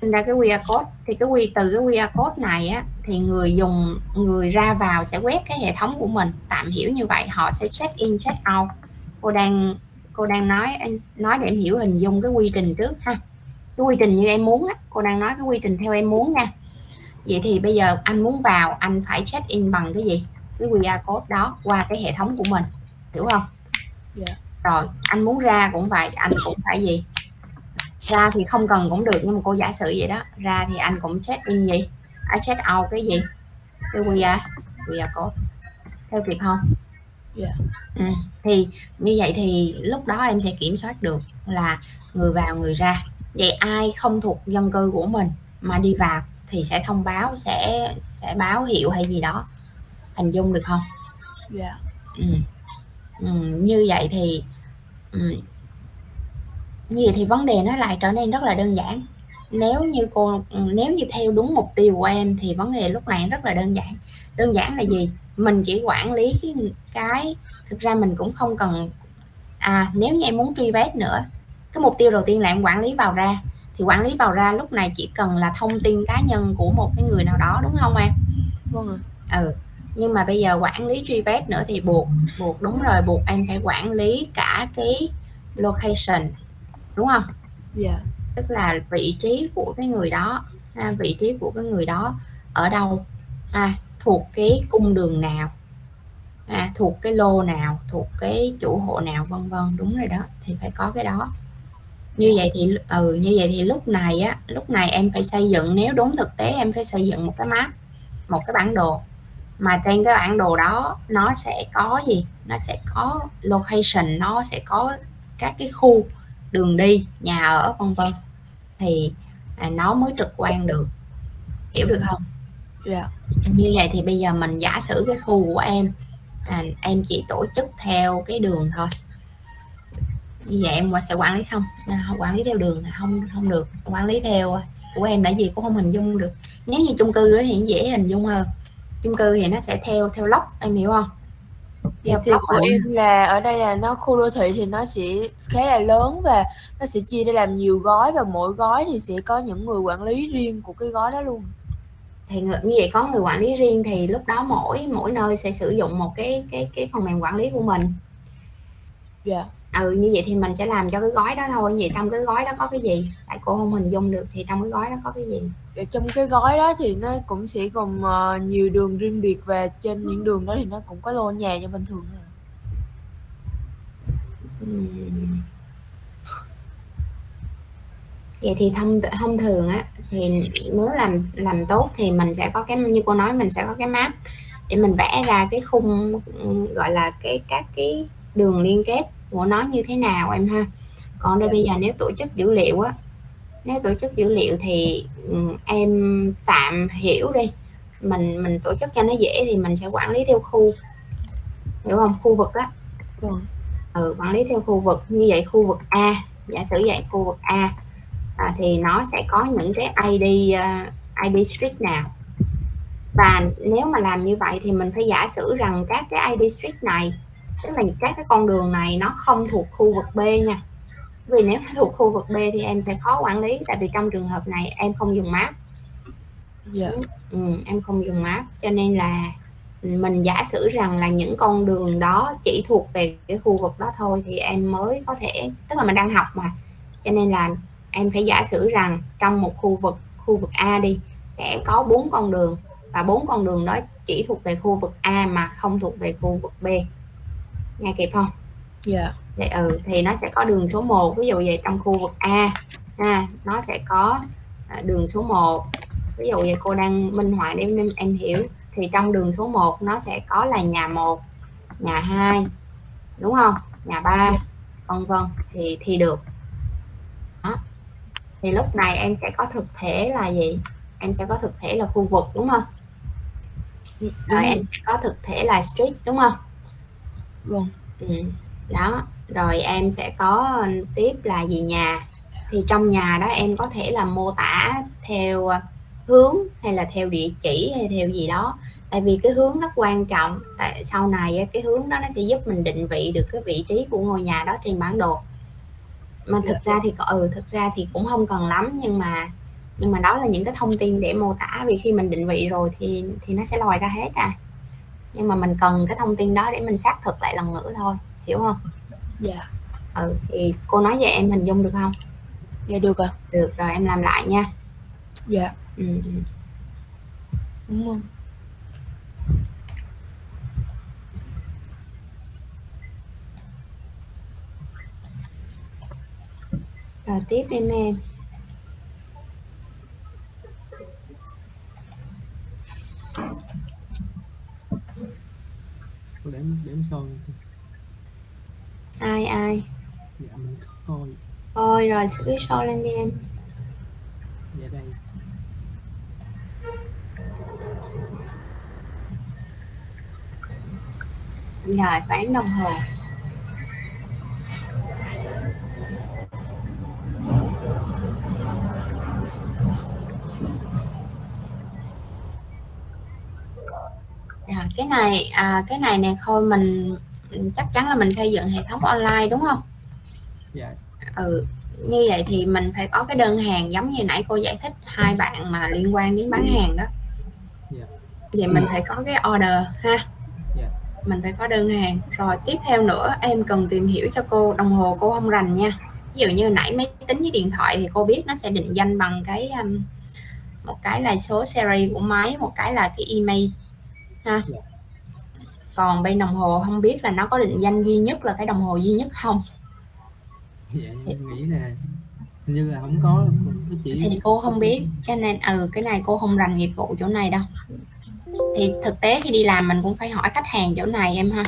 A: Sinh ra cái QR code, thì cái quy, từ cái QR code này á, thì người dùng, người ra vào sẽ quét cái hệ thống của mình. Tạm hiểu như vậy, họ sẽ check in, check out. Cô đang cô đang nói nói để em hiểu hình dung cái quy trình trước ha. Cái quy trình như em muốn á, cô đang nói cái quy trình theo em muốn nha. Vậy thì bây giờ anh muốn vào, anh phải check in bằng cái gì? Cái QR code đó qua cái hệ thống của mình hiểu không?
F: Dạ.
A: rồi anh muốn ra cũng vậy anh cũng phải gì? Ra thì không cần cũng được nhưng mà cô giả sử vậy đó. Ra thì anh cũng check in gì? À, check out cái gì? Cái QR QR code. Theo kịp không?
F: Dạ.
A: ừ. thì như vậy thì lúc đó em sẽ kiểm soát được là người vào người ra. Vậy ai không thuộc dân cư của mình mà đi vào thì sẽ thông báo sẽ sẽ báo hiệu hay gì đó. Hình dung được không?
F: Dạ.
A: Ừ. Ừ, như vậy thì ừ. như vậy thì vấn đề nó lại trở nên rất là đơn giản. Nếu như cô ừ, nếu như theo đúng mục tiêu của em thì vấn đề lúc này rất là đơn giản. Đơn giản là gì? Mình chỉ quản lý cái, cái thực ra mình cũng không cần à nếu như em muốn truy vết nữa cái mục tiêu đầu tiên là em quản lý vào ra. Thì quản lý vào ra lúc này chỉ cần là thông tin cá nhân của một cái người nào đó đúng không em?
F: Vâng
A: ừ nhưng mà bây giờ quản lý truy vết nữa thì buộc buộc đúng rồi buộc em phải quản lý cả cái location đúng không?
F: Dạ.
A: Tức là vị trí của cái người đó à, vị trí của cái người đó ở đâu à, thuộc cái cung đường nào à, thuộc cái lô nào thuộc cái chủ hộ nào vân vân đúng rồi đó thì phải có cái đó. Như vậy thì ừ như vậy thì lúc này á lúc này em phải xây dựng nếu đúng thực tế em phải xây dựng một cái map một cái bản đồ mà trên cái bản đồ đó nó sẽ có gì? Nó sẽ có location nó sẽ có các cái khu đường đi nhà ở vân vân. Thì à, nó mới trực quan được. Hiểu được không?
F: Dạ.
A: Như vậy thì bây giờ mình giả sử cái khu của em à, em chỉ tổ chức theo cái đường thôi. Như vậy em sẽ quản lý không? À, không quản lý theo đường là không không được. Quản lý theo của em là gì cũng không hình dung được. Nếu như chung cư thì dễ hình dung hơn chung cư thì nó sẽ theo theo lốc em hiểu không?
F: Dạ, thì của em là ở đây là nó khu đô thị thì nó sẽ khá là lớn và nó sẽ chia ra làm nhiều gói và mỗi gói thì sẽ có những người quản lý riêng của cái gói đó luôn.
A: Thì như vậy có người quản lý riêng thì lúc đó mỗi mỗi nơi sẽ sử dụng một cái cái cái phần mềm quản lý của mình.
F: Dạ.
A: Ừ như vậy thì mình sẽ làm cho cái gói đó thôi. Vậy trong cái gói đó có cái gì? Tại cô không hình dung được thì trong cái gói đó có cái gì
F: trong cái gói đó thì nó cũng sẽ gồm ờ, nhiều đường riêng biệt và trên những đường đó thì nó cũng có lô nhà như bình thường.
A: Ừm. vậy thì thông thông thường á thì nếu làm làm tốt thì mình sẽ có cái như cô nói mình sẽ có cái map để mình vẽ ra cái khung gọi là cái các cái đường liên kết của nó như thế nào em ha còn đây bây giờ nếu tổ chức dữ liệu á nếu tổ chức dữ liệu thì ừm, em tạm hiểu đi. Mình mình tổ chức cho nó dễ thì mình sẽ quản lý theo khu. Hiểu không? Khu vực á.
F: Vâng.
A: ừ, quản lý theo khu vực. Như vậy khu vực A giả sử vậy khu vực A à, thì nó sẽ có những cái ID uh, ID street nào. Và nếu mà làm như vậy thì mình phải giả sử rằng các cái ID street này tức là các cái con đường này nó không thuộc khu vực B nha vì nếu thuộc khu vực B thì em sẽ khó quản lý tại vì trong trường hợp này em không dùng map.
F: Dạ.
A: Ừ, em không dùng map cho nên là mình giả sử rằng là những con đường đó chỉ thuộc về cái khu vực đó thôi thì em mới có thể tức là mình đang học mà. Cho nên là em phải giả sử rằng trong một khu vực khu vực A đi sẽ có bốn con đường và bốn con đường đó chỉ thuộc về khu vực A mà không thuộc về khu vực B. Nghe kịp không?
F: Dạ
A: thì ừ thì nó sẽ có đường số 1 ví dụ vậy trong khu vực A ha nó sẽ có à, đường số 1 ví dụ vậy cô đang minh họa để em, em hiểu thì trong đường số 1 nó sẽ có là nhà 1 nhà 2 đúng không? Nhà 3 vân vân thì thì được. Đó. thì lúc này em sẽ có thực thể là gì? Em sẽ có thực thể là khu vực đúng không? Rồi em sẽ có thực thể là street đúng không?
F: Vâng.
A: Ừ. đó rồi em sẽ có ờ, tiếp là gì nhà. Thì trong nhà đó em có thể là mô tả theo ờ, hướng hay là theo địa chỉ hay theo gì đó. Tại vì cái hướng rất quan trọng, tại sau này cái hướng đó nó sẽ giúp mình định vị được cái vị trí của ngôi nhà đó trên bản đồ. Mà thực ra thì ừ thực ra thì cũng không cần lắm, nhưng mà nhưng mà đó là những cái thông tin để mô tả. Vì khi mình định vị rồi thì thì nó sẽ lòi ra hết à. Nhưng mà mình cần cái thông tin đó để mình xác thực lại lần nữa thôi, hiểu không?
F: Dạ.
A: Ừ thì cô nói về em hình dung được không?
F: Dạ được ạ.
A: Được rồi em làm lại nha.
F: Dạ.
A: Ừ.
F: đúng không?
A: Rồi tiếp đi mấy em
C: Cô đếm đếm son
A: ai ai?
C: Dạ mình coi
A: thôi rồi cứ show lên đi em.
C: Dạ đây.
A: Rồi bán đồng hồ. Rồi cái này à, cái này nè thôi mình chắc chắn là mình xây dựng hệ thống online đúng không?
C: Dạ.
A: Ừ như vậy thì mình phải có cái đơn hàng giống như nãy cô giải thích hai bạn mà liên quan đến bán hàng đó.
C: Dạ.
A: vậy mình phải có cái order ha.
C: Dạ.
A: mình phải có đơn hàng. Rồi tiếp theo nữa em cần tìm hiểu cho cô đồng hồ cô không rành nha. Ví dụ như nãy máy tính với điện thoại thì cô biết nó sẽ định danh bằng cái um, một cái là số series của máy một cái là cái email ha.
C: Dạ.
A: Còn bên đồng hồ không biết là nó có định danh duy nhất là cái đồng hồ duy nhất không?
C: Dạ em nghĩ là như là không có chỉ
A: thì cô không biết cho nên ừ cái này cô không rành nghiệp vụ chỗ này đâu. Thì thực tế khi đi làm mình cũng phải hỏi khách hàng chỗ này em ha.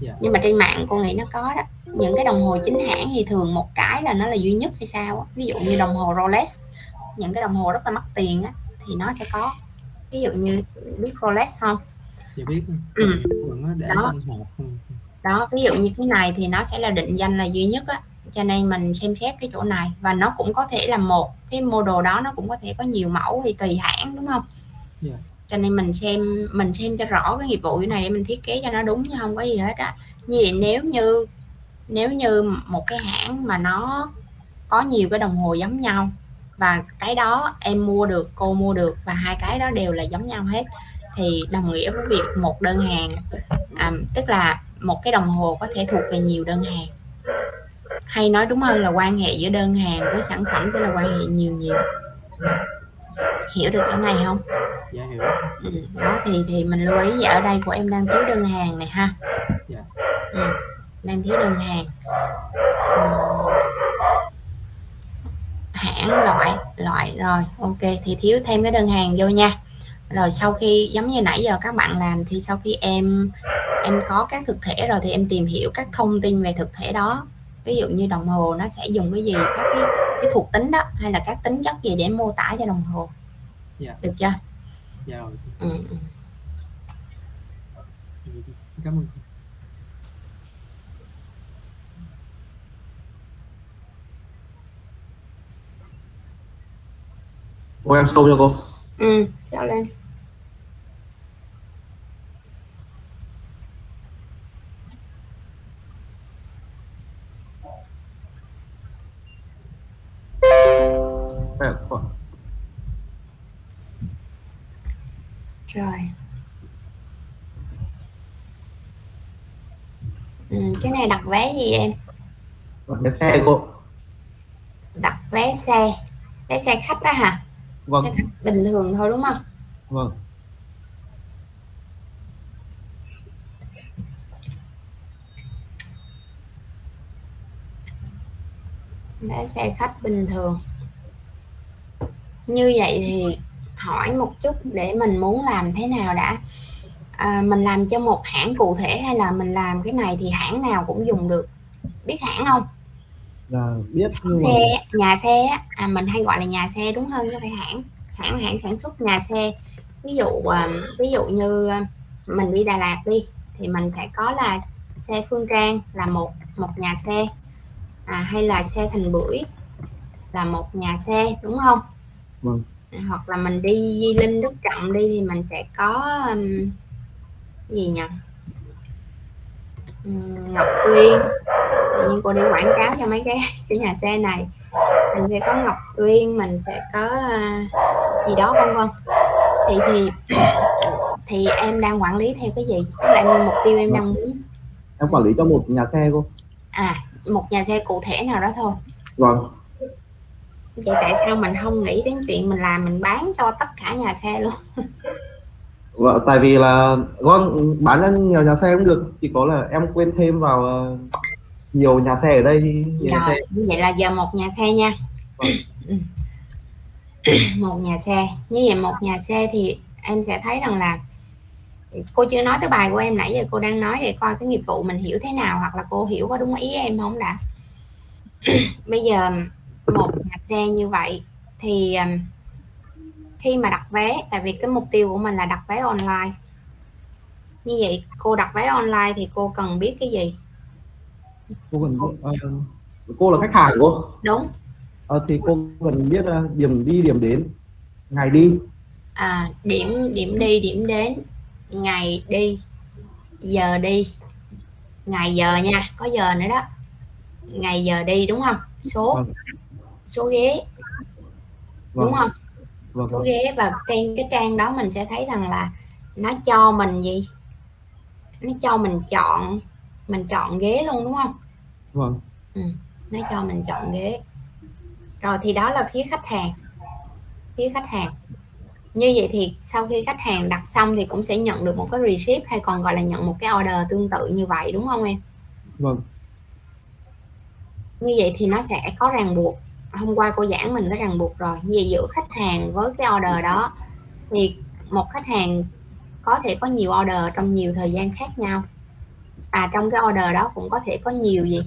C: Dạ.
A: nhưng mà trên mạng cô nghĩ nó có đó. Những cái đồng hồ chính hãng thì thường một cái là nó là duy nhất hay sao á. ví dụ như đồng hồ Rolex những cái đồng hồ rất là mắc tiền á thì nó sẽ có. Ví dụ như biết Rolex không
C: dạ biết
A: Ừ.
C: để
A: Đó. đó ví dụ như cái này thì nó sẽ là định danh là duy nhất á cho nên mình xem xét cái chỗ này và nó cũng có thể là một cái model đó nó cũng có thể có nhiều mẫu thì tùy hãng đúng không
C: Dạ.
A: cho nên mình xem mình xem cho rõ cái nghiệp vụ này để mình thiết kế cho nó đúng chứ không có gì hết á như vậy nếu như nếu như một cái hãng mà nó có nhiều cái đồng hồ giống nhau và cái đó em mua được cô mua được và hai cái đó đều là giống nhau hết thì đồng nghĩa với việc một đơn hàng à, tức là một cái đồng hồ có thể thuộc về nhiều đơn hàng hay nói đúng hơn là quan hệ giữa đơn hàng với sản phẩm sẽ là quan hệ nhiều nhiều hiểu được cái này không
C: dạ hiểu
A: ừ. đó thì thì mình lưu ý vậy ở đây của em đang thiếu đơn hàng này ha
C: Dạ.
A: ừ. đang thiếu đơn hàng ừ. hãng loại loại rồi ok thì thiếu thêm cái đơn hàng vô nha rồi sau khi giống như nãy giờ các bạn làm thì sau khi em em có các thực thể rồi thì em tìm hiểu các thông tin về thực thể đó ví dụ như đồng hồ nó sẽ dùng cái gì các cái cái thuộc tính đó hay là các tính chất gì để mô tả cho đồng hồ
C: Dạ.
A: được chưa
C: dạ rồi
A: ừ.
C: cảm ơn cô
G: Cô em show cho cô.
A: ừ sao lên
G: À,
A: rồi. Ừ, cái này đặt vé gì em?
G: Cái xe cô.
A: đặt vé xe. Vé xe khách đó hả?
G: Vâng.
A: Xe khách bình thường thôi đúng không?
G: Vâng
A: vé xe khách bình thường. Như vậy thì hỏi một chút để mình muốn làm thế nào đã. À, mình làm cho một hãng cụ thể hay là mình làm cái này thì hãng nào cũng dùng được? Biết hãng không?
G: Là biết nhưng mà
A: xe nhà xe à, mình hay gọi là nhà xe đúng hơn chứ phải hãng. Hãng hãng sản xuất nhà xe. Ví dụ à, ví dụ như à, mình đi Đà Lạt đi thì mình sẽ có là xe Phương Trang là một một nhà xe à, hay là xe Thành Bưởi là một nhà xe đúng không?
G: Vâng.
A: hoặc là mình đi Di Linh Đức Trọng đi thì mình sẽ có um, gì nhỉ? Ngọc Tuyên nhiên cô đi quảng cáo cho mấy cái (laughs) cái nhà xe này. Mình sẽ có Ngọc Tuyên mình sẽ có à, gì đó vân vân. Thì thì (coughs) thì em đang quản lý theo cái gì? Tức là em mục tiêu em đang muốn.
G: Em quản lý cho một nhà xe cô.
A: À một nhà xe cụ thể nào đó thôi.
G: Vâng.
A: Vậy tại sao mình không nghĩ đến chuyện mình làm mình bán cho tất cả nhà xe luôn?
G: Vâng, tại vì là con bán cho nhiều nhà xe cũng được chỉ có là em quên thêm vào ờ, nhiều nhà xe ở đây nhiều nhà
A: rồi
G: xe.
A: vậy là giờ một nhà xe nha.
G: Vâng. (clears throat)
A: Một nhà xe. Như vậy một nhà xe thì em sẽ thấy rằng là cô chưa nói tới bài của em nãy giờ cô đang nói để coi cái nghiệp vụ mình hiểu thế nào hoặc là cô hiểu có đúng ý em không đã. (clears throat) Bây giờ một nhà xe như vậy thì um, khi mà đặt vé tại vì cái mục tiêu của mình là đặt vé online. Như vậy cô đặt vé online thì cô cần biết cái gì?
G: Cô cần ờ, cô là khách hàng của cô?
A: Đúng.
G: Ờ, thì cô cần biết ờ, điểm đi điểm đến ngày đi.
A: À, điểm điểm đi điểm đến ngày đi. Giờ đi. Ngày giờ nha. Có giờ nữa đó. Ngày giờ đi đúng không? Số.
G: Vâng.
A: số ghế. Đúng
G: vâng.
A: không?
G: Vâng
A: số
G: vâng.
A: ghế và trên cái trang đó mình sẽ thấy rằng là nó cho mình gì? Nó cho mình chọn mình chọn ghế luôn đúng không?
G: Vâng.
A: Nó cho mình chọn ghế. Rồi thì đó là phía khách hàng. Phía khách hàng như vậy thì sau khi khách hàng đặt xong thì cũng sẽ nhận được một cái receipt hay còn gọi là nhận một cái order tương tự như vậy đúng không em?
G: Vâng.
A: Như vậy thì nó sẽ có ràng buộc. Hôm qua cô giảng mình có ràng buộc rồi. Như vậy giữa khách hàng với cái order đó thì một khách hàng có thể có nhiều order trong nhiều thời gian khác nhau. À trong cái order đó cũng có thể có nhiều gì?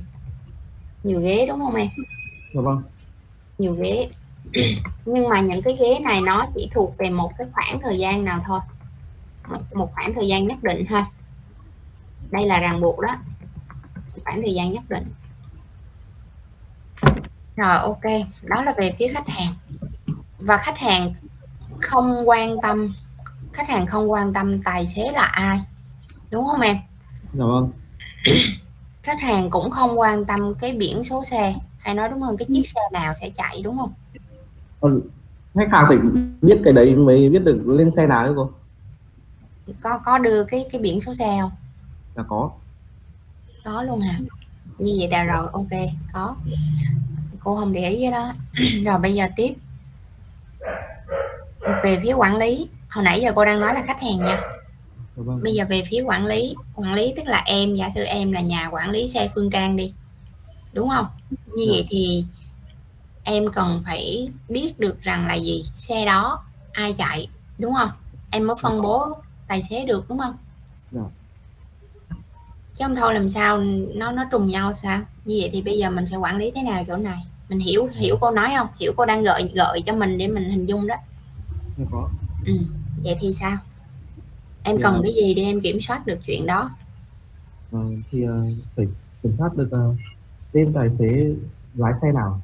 A: Nhiều ghế đúng không em?
G: Dạ vâng.
A: Nhiều ghế nhưng mà những cái ghế này nó chỉ thuộc về một cái khoảng thời gian nào thôi. Một, khoảng thời gian nhất định thôi đây là ràng buộc đó. Khoảng thời gian nhất định. Rồi ok. Đó là về phía khách hàng. Và khách hàng không quan tâm khách hàng không quan tâm tài xế là ai. Đúng không em?
G: Dạ vâng.
A: Khách hàng cũng không quan tâm cái biển số xe. Hay nói đúng hơn cái chiếc xe nào sẽ chạy đúng không
G: khách hàng phải biết cái đấy mới biết được lên xe nào đấy cô?
A: Có có đưa cái cái biển số xe không?
G: Là có.
A: Có luôn hả? Như vậy là rồi ok có. Cô không để ý cái đó. (clears throat) Rồi bây giờ tiếp. Về phía quản lý hồi nãy giờ cô đang nói là khách hàng nha.
G: Dạ vâng.
A: Bây giờ về phía quản lý quản lý tức là em giả sử em là nhà quản lý xe phương trang đi đúng không? Như vậy thì em cần phải biết được rằng là gì? Xe đó ai chạy đúng không? Em mới phân bố tài xế được đúng không?
G: Dạ.
A: chứ không thôi làm sao nó nó trùng nhau sao? Như vậy thì bây giờ mình sẽ quản lý thế nào chỗ này? Mình hiểu hiểu cô nói không? Hiểu cô đang gợi gợi cho mình để mình hình dung đó.
G: Dạ có.
A: Ừ. vậy thì sao? Em
G: Dạ.
A: cần cái gì để em kiểm soát được chuyện đó?
G: Ờ, thì phải kiểm soát được ờ, tên tài xế lái xe nào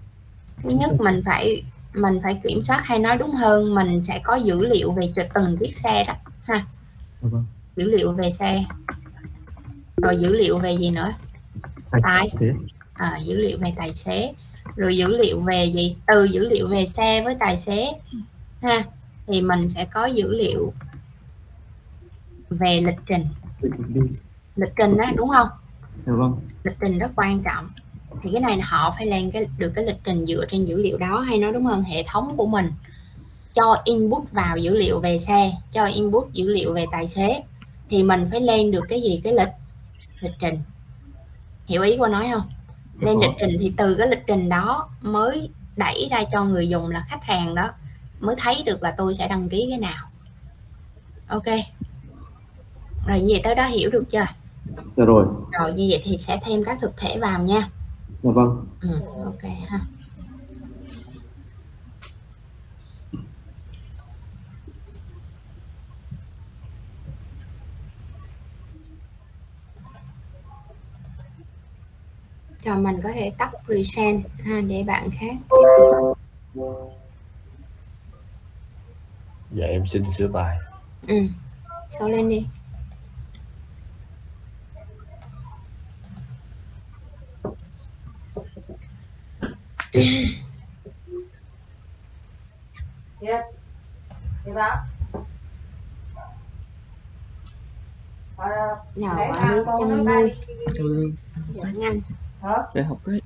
A: thứ nhất mình phải mình phải kiểm soát hay nói đúng hơn mình sẽ có dữ liệu về từng chiếc xe đó ha.
G: Dạ vâng.
A: Dữ liệu về xe. Rồi dữ liệu về gì nữa?
G: Tài
A: à, dữ liệu về tài xế. Rồi dữ liệu về gì? Từ dữ liệu về xe với tài xế ha. Thì mình sẽ có dữ liệu về lịch trình. Lịch trình đó đúng không?
G: Dạ vâng.
A: Lịch trình rất quan trọng thì cái này họ phải lên cái được cái lịch trình dựa trên dữ liệu đó hay nói đúng hơn hệ thống của mình cho input vào dữ liệu về xe cho input dữ liệu về tài xế. Thì mình phải lên được cái gì? Cái lịch lịch trình. Hiểu ý cô nói không? Lên lịch trình thì từ cái lịch trình đó mới đẩy ra cho người dùng là khách hàng đó mới thấy được là tôi sẽ đăng ký cái nào. Ok. Rồi vậy tới đó hiểu được chưa?
G: Dạ rồi.
A: Rồi như vậy thì sẽ thêm các thực thể vào nha
G: dạ vâng.
A: Ừ, ok ha. Cho mình có thể tắt present ha, để bạn khác.
H: Dạ em xin sửa bài.
A: Ừ số lên đi nào quản lý chăn nuôi
D: ừ,
A: anh
D: để học cái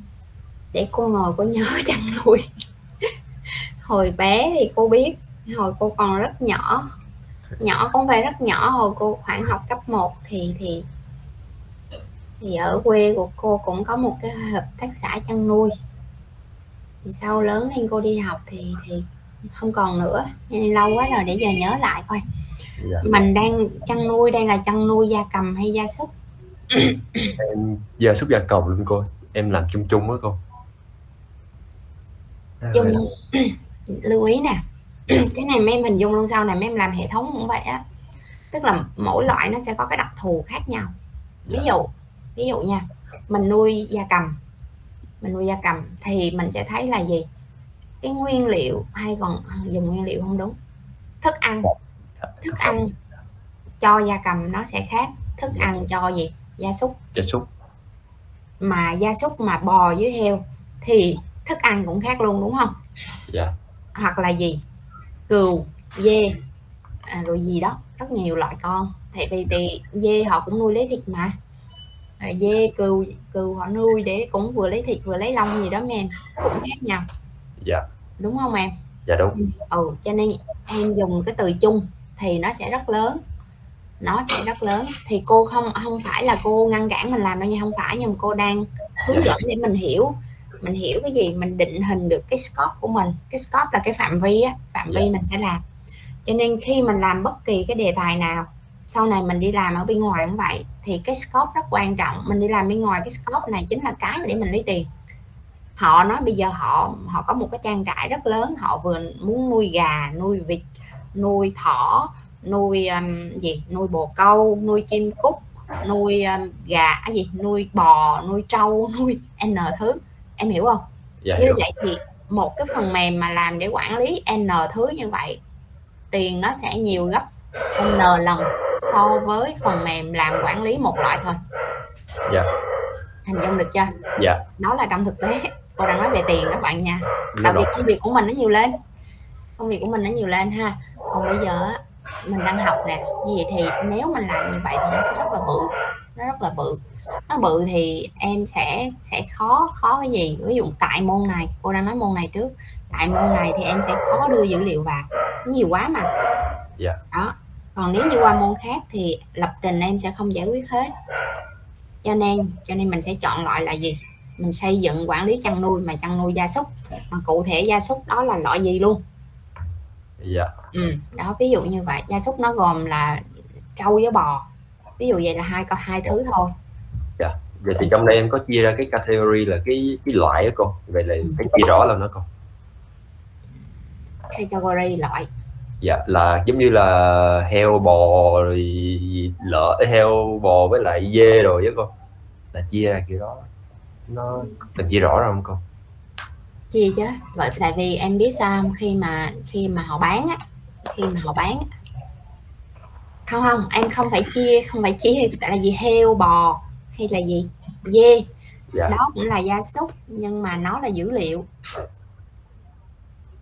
A: để cô ngồi cô nhớ (laughs) chăn nuôi. Hồi bé thì cô biết hồi cô còn rất nhỏ. Nhỏ cũng phải rất nhỏ. Hồi cô khoảng học cấp 1 thì thì thì ở quê của cô cũng có một cái hợp tác xã chăn nuôi thì sau lớn lên cô đi học thì thì không còn nữa. Nên lâu quá rồi để giờ nhớ lại coi.
H: Dạ.
A: mình đang chăn nuôi đang là chăn nuôi gia cầm hay gia súc? (coughs)
H: Em gia súc gia cầm luôn cô. Em làm chung chung với cô.
A: Chung (coughs) lưu ý nè. (coughs) Cái này mấy em hình dung luôn sau này mấy em làm hệ thống cũng vậy á. Tức là mỗi loại nó sẽ có cái đặc thù khác nhau. Ví dụ ví dụ nha mình nuôi gia cầm mình nuôi gia cầm thì mình sẽ thấy là gì? Cái nguyên liệu hay còn à, dùng nguyên liệu không đúng? Thức ăn. Thức ăn cho gia cầm nó sẽ khác. Thức ăn cho gì? Gia súc.
H: Gia súc.
A: Mà gia súc mà bò với heo thì thức ăn cũng khác luôn đúng không?
H: Dạ.
A: Hoặc là gì? Cừu dê à, rồi gì đó. Rất nhiều loại con. Tại vì thì dê họ cũng nuôi lấy thịt mà à, dê cừu cừu họ nuôi để cũng vừa lấy thịt vừa lấy lông gì đó em cũng khác nhau.
H: Dạ.
A: Đúng không em?
H: Dạ đúng.
A: Ừ cho nên em dùng cái từ chung thì nó sẽ rất lớn. Nó sẽ rất lớn. Thì cô không không phải là cô ngăn cản mình làm đâu nha không phải nhưng mà cô đang hướng dẫn để mình hiểu. Mình hiểu cái gì mình định hình được cái scope của mình. Cái scope là cái phạm vi á phạm vi
H: Dạ.
A: mình sẽ làm. Cho nên khi mình làm bất kỳ cái đề tài nào sau này mình đi làm ở bên ngoài cũng vậy thì cái scope rất quan trọng. Mình đi làm bên ngoài cái scope này chính là cái để mình lấy tiền. Họ nói bây giờ họ họ có một cái trang trại rất lớn họ vừa muốn nuôi gà nuôi vịt nuôi thỏ nuôi um, gì nuôi bồ câu nuôi chim cút nuôi um, gà à, gì nuôi bò nuôi trâu (laughs) nuôi n thứ. Em hiểu không?
H: Dạ
A: như
H: hiểu.
A: vậy thì một cái phần mềm mà làm để quản lý n thứ như vậy tiền nó sẽ nhiều gấp n lần so với phần mềm làm quản lý một loại thôi.
H: Dạ.
A: Hình dung được chưa?
H: Dạ.
A: Đó là trong thực tế. Cô đang nói về tiền các bạn nha.
H: Nó
A: tại vì
H: rõ
A: công việc của mình nó nhiều lên. Công việc của mình nó nhiều lên ha. Còn bây giờ mình đang học nè. Như vậy thì nếu mình làm như vậy thì nó sẽ rất là bự. Nó rất là bự. Nó bự thì em sẽ sẽ khó khó cái gì? Ví dụ tại môn này cô đang nói môn này trước. Tại môn này thì em sẽ khó đưa dữ liệu vào. Nhiều quá mà.
H: Dạ.
A: đó còn nếu như qua môn khác thì lập trình em sẽ không giải quyết hết. Cho nên cho nên mình sẽ chọn loại là gì? Mình xây dựng quản lý chăn nuôi mà chăn nuôi gia súc. Mà cụ thể gia súc đó là loại gì luôn?
H: Dạ.
A: Ừ. đó ví dụ như vậy. Gia súc nó gồm là trâu với bò. Ví dụ vậy là hai có hai thứ thôi.
H: Vậy thì trong đây em có chia ra cái category là cái cái loại á cô? Vậy là phải chia rõ là nó con
A: category loại
H: dạ là giống như là heo bò rồi lợn heo bò với lại dê rồi với con. Là chia ra kiểu đó. Nó cần chia rõ ra không con?
A: Chia chứ. Vậy tại vì em biết sao không? khi mà khi mà họ bán á khi mà họ bán á, không không em không phải chia không phải chia (laughs) tại là gì heo bò hay là gì dê.
H: Dạ.
A: đó cũng là gia súc nhưng mà nó là dữ liệu.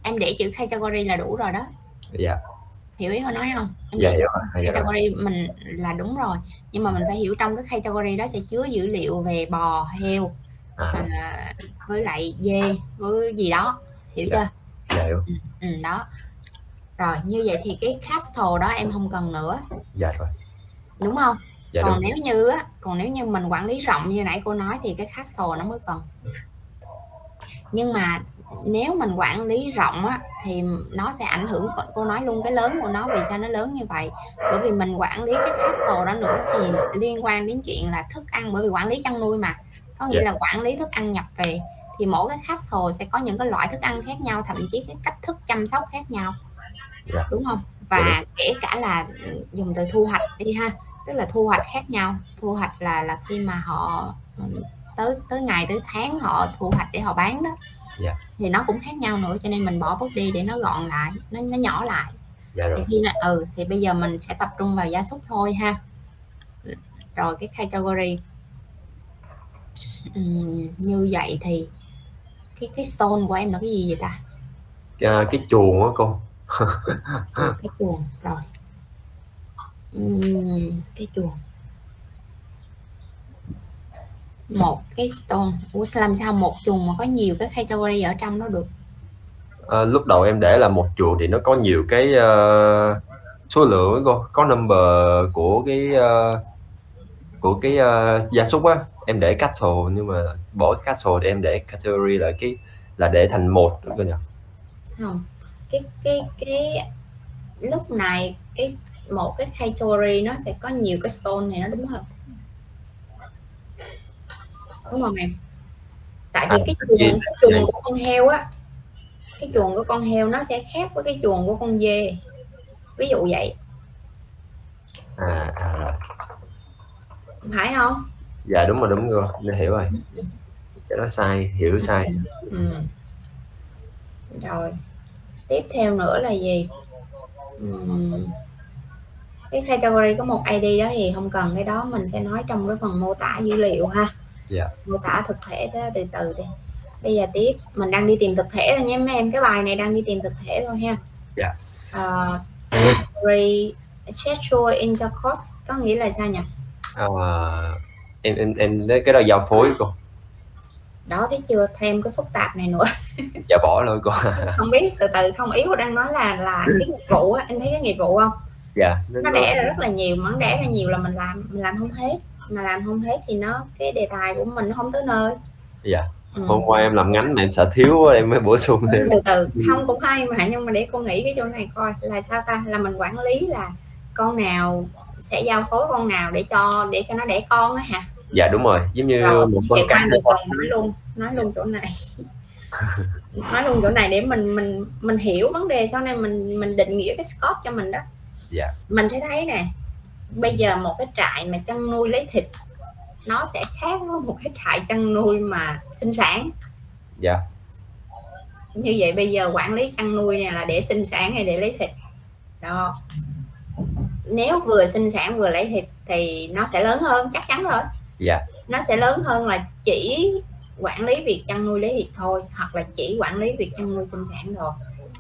A: Em để chữ category là đủ rồi đó
H: dạ.
A: Hiểu ý con nói không? Em
H: dạ hiểu dạ
A: category mình là đúng rồi nhưng mà mình phải hiểu trong cái category đó sẽ chứa dữ liệu về bò heo
H: à,
A: à, với lại dê với gì đó. Hiểu
H: Dạ.
A: chưa?
H: Dạ hiểu.
A: Ừ, đó. Rồi như vậy thì cái castle đó em không cần nữa.
H: Dạ rồi.
A: Đúng không?
H: Dạ
A: còn
H: đúng.
A: nếu như á còn nếu như mình quản lý rộng như nãy cô nói thì cái castle nó mới cần. Nhưng mà nếu mình quản lý rộng á thì nó sẽ ảnh hưởng cô nói luôn cái lớn của nó vì sao nó lớn như vậy? Bởi vì mình quản lý cái castle đó nữa thì liên quan đến chuyện là thức ăn bởi vì quản lý chăn nuôi mà. Có nghĩa
H: Dạ.
A: là quản lý thức ăn nhập về thì mỗi cái castle sẽ có những cái loại thức ăn khác nhau thậm chí cái cách thức chăm sóc khác nhau.
H: Dạ.
A: đúng không?
H: Dạ
A: và kể cả là dùng từ thu hoạch đi ha tức là thu hoạch khác nhau. Thu hoạch là là khi mà họ tới tới ngày tới tháng họ thu hoạch để họ bán đó
H: Dạ.
A: thì nó cũng khác nhau nữa cho nên mình bỏ bớt đi để nó gọn lại nó nó nhỏ lại.
H: Dạ
A: thì
H: rồi
A: khi nó ừ thì bây giờ mình sẽ tập trung vào gia súc thôi ha. Rồi cái category. Ừm, như vậy thì cái cái stone của em là cái gì vậy ta?
H: À, cái chuồng á cô.
A: Ừ, cái chuồng rồi. Ừm, cái chuồng một cái stone. Ủa làm sao một chuồng mà có nhiều cái category ở trong đó được?
H: À, lúc đầu em để là một chuồng thì nó có nhiều cái ờ, số lượng cô. Có number của cái ờ, của cái ờ, gia súc á. Em để castle nhưng mà bỏ castle để em để category là cái là để thành một cơ nhỉ?
A: Không. Cái cái cái lúc này cái một cái category nó sẽ có nhiều cái stone này nó đúng không đúng không em? Tại vì
H: À,
A: cái chuồng cái chuồng của con heo á cái chuồng của con heo nó sẽ khác với cái chuồng của con dê. Ví dụ vậy.
H: À, à. Rồi.
A: phải không?
H: Dạ đúng rồi đúng rồi. Nên hiểu rồi. Cái đó sai hiểu sai.
A: Ừ. rồi. Tiếp theo nữa là gì? Ừm, cái category có một ID đó thì không cần cái đó mình sẽ nói trong cái phần mô tả dữ liệu ha
H: Dạ.
A: mô tả thực thể đó từ từ đi. Bây giờ tiếp mình đang đi tìm thực thể thôi nha mấy em cái bài này đang đi tìm thực thể thôi ha. Ờ, category sexual intercourse có nghĩa là sao nhỉ?
H: À, em em em cái đó giao phối cô.
A: Đó thấy chưa? Thêm cái phức tạp này nữa. (laughs)
H: Dạ bỏ thôi cô. (laughs)
A: Không biết từ từ không ý của đang nói là là cái nghiệp vụ á em thấy cái nghiệp vụ không?
H: Dạ
A: nó đẻ ra rất là nhiều mà nó đẻ ra nhiều là mình làm mình làm không hết mà làm không hết thì nó cái đề tài của mình nó không tới nơi.
H: Dạ.
A: Ừ.
H: hôm qua em làm ngắn mà em sợ thiếu em mới bổ sung thêm.
A: Từ từ không cũng hay mà nhưng mà để cô nghĩ cái chỗ này coi là sao ta? Là mình quản lý là con nào sẽ giao phối con nào để cho để cho nó đẻ con á hả?
H: Dạ đúng rồi. Giống như
A: rồi
H: một con cá
A: nói luôn nói luôn chỗ này. (laughs) Nói luôn chỗ này để mình mình mình hiểu vấn đề sau này mình mình định nghĩa cái scope cho mình đó.
H: Dạ.
A: mình sẽ thấy nè bây giờ một cái trại mà chăn nuôi lấy thịt nó sẽ khác với một cái trại chăn nuôi mà sinh sản.
H: Dạ.
A: Như vậy bây giờ quản lý chăn nuôi này là để sinh sản hay để lấy thịt? Đó. Nếu vừa sinh sản vừa lấy thịt thì nó sẽ lớn hơn chắc chắn rồi.
H: Dạ.
A: Nó sẽ lớn hơn là chỉ quản lý việc chăn nuôi lấy thịt thôi hoặc là chỉ quản lý việc chăn nuôi sinh sản thôi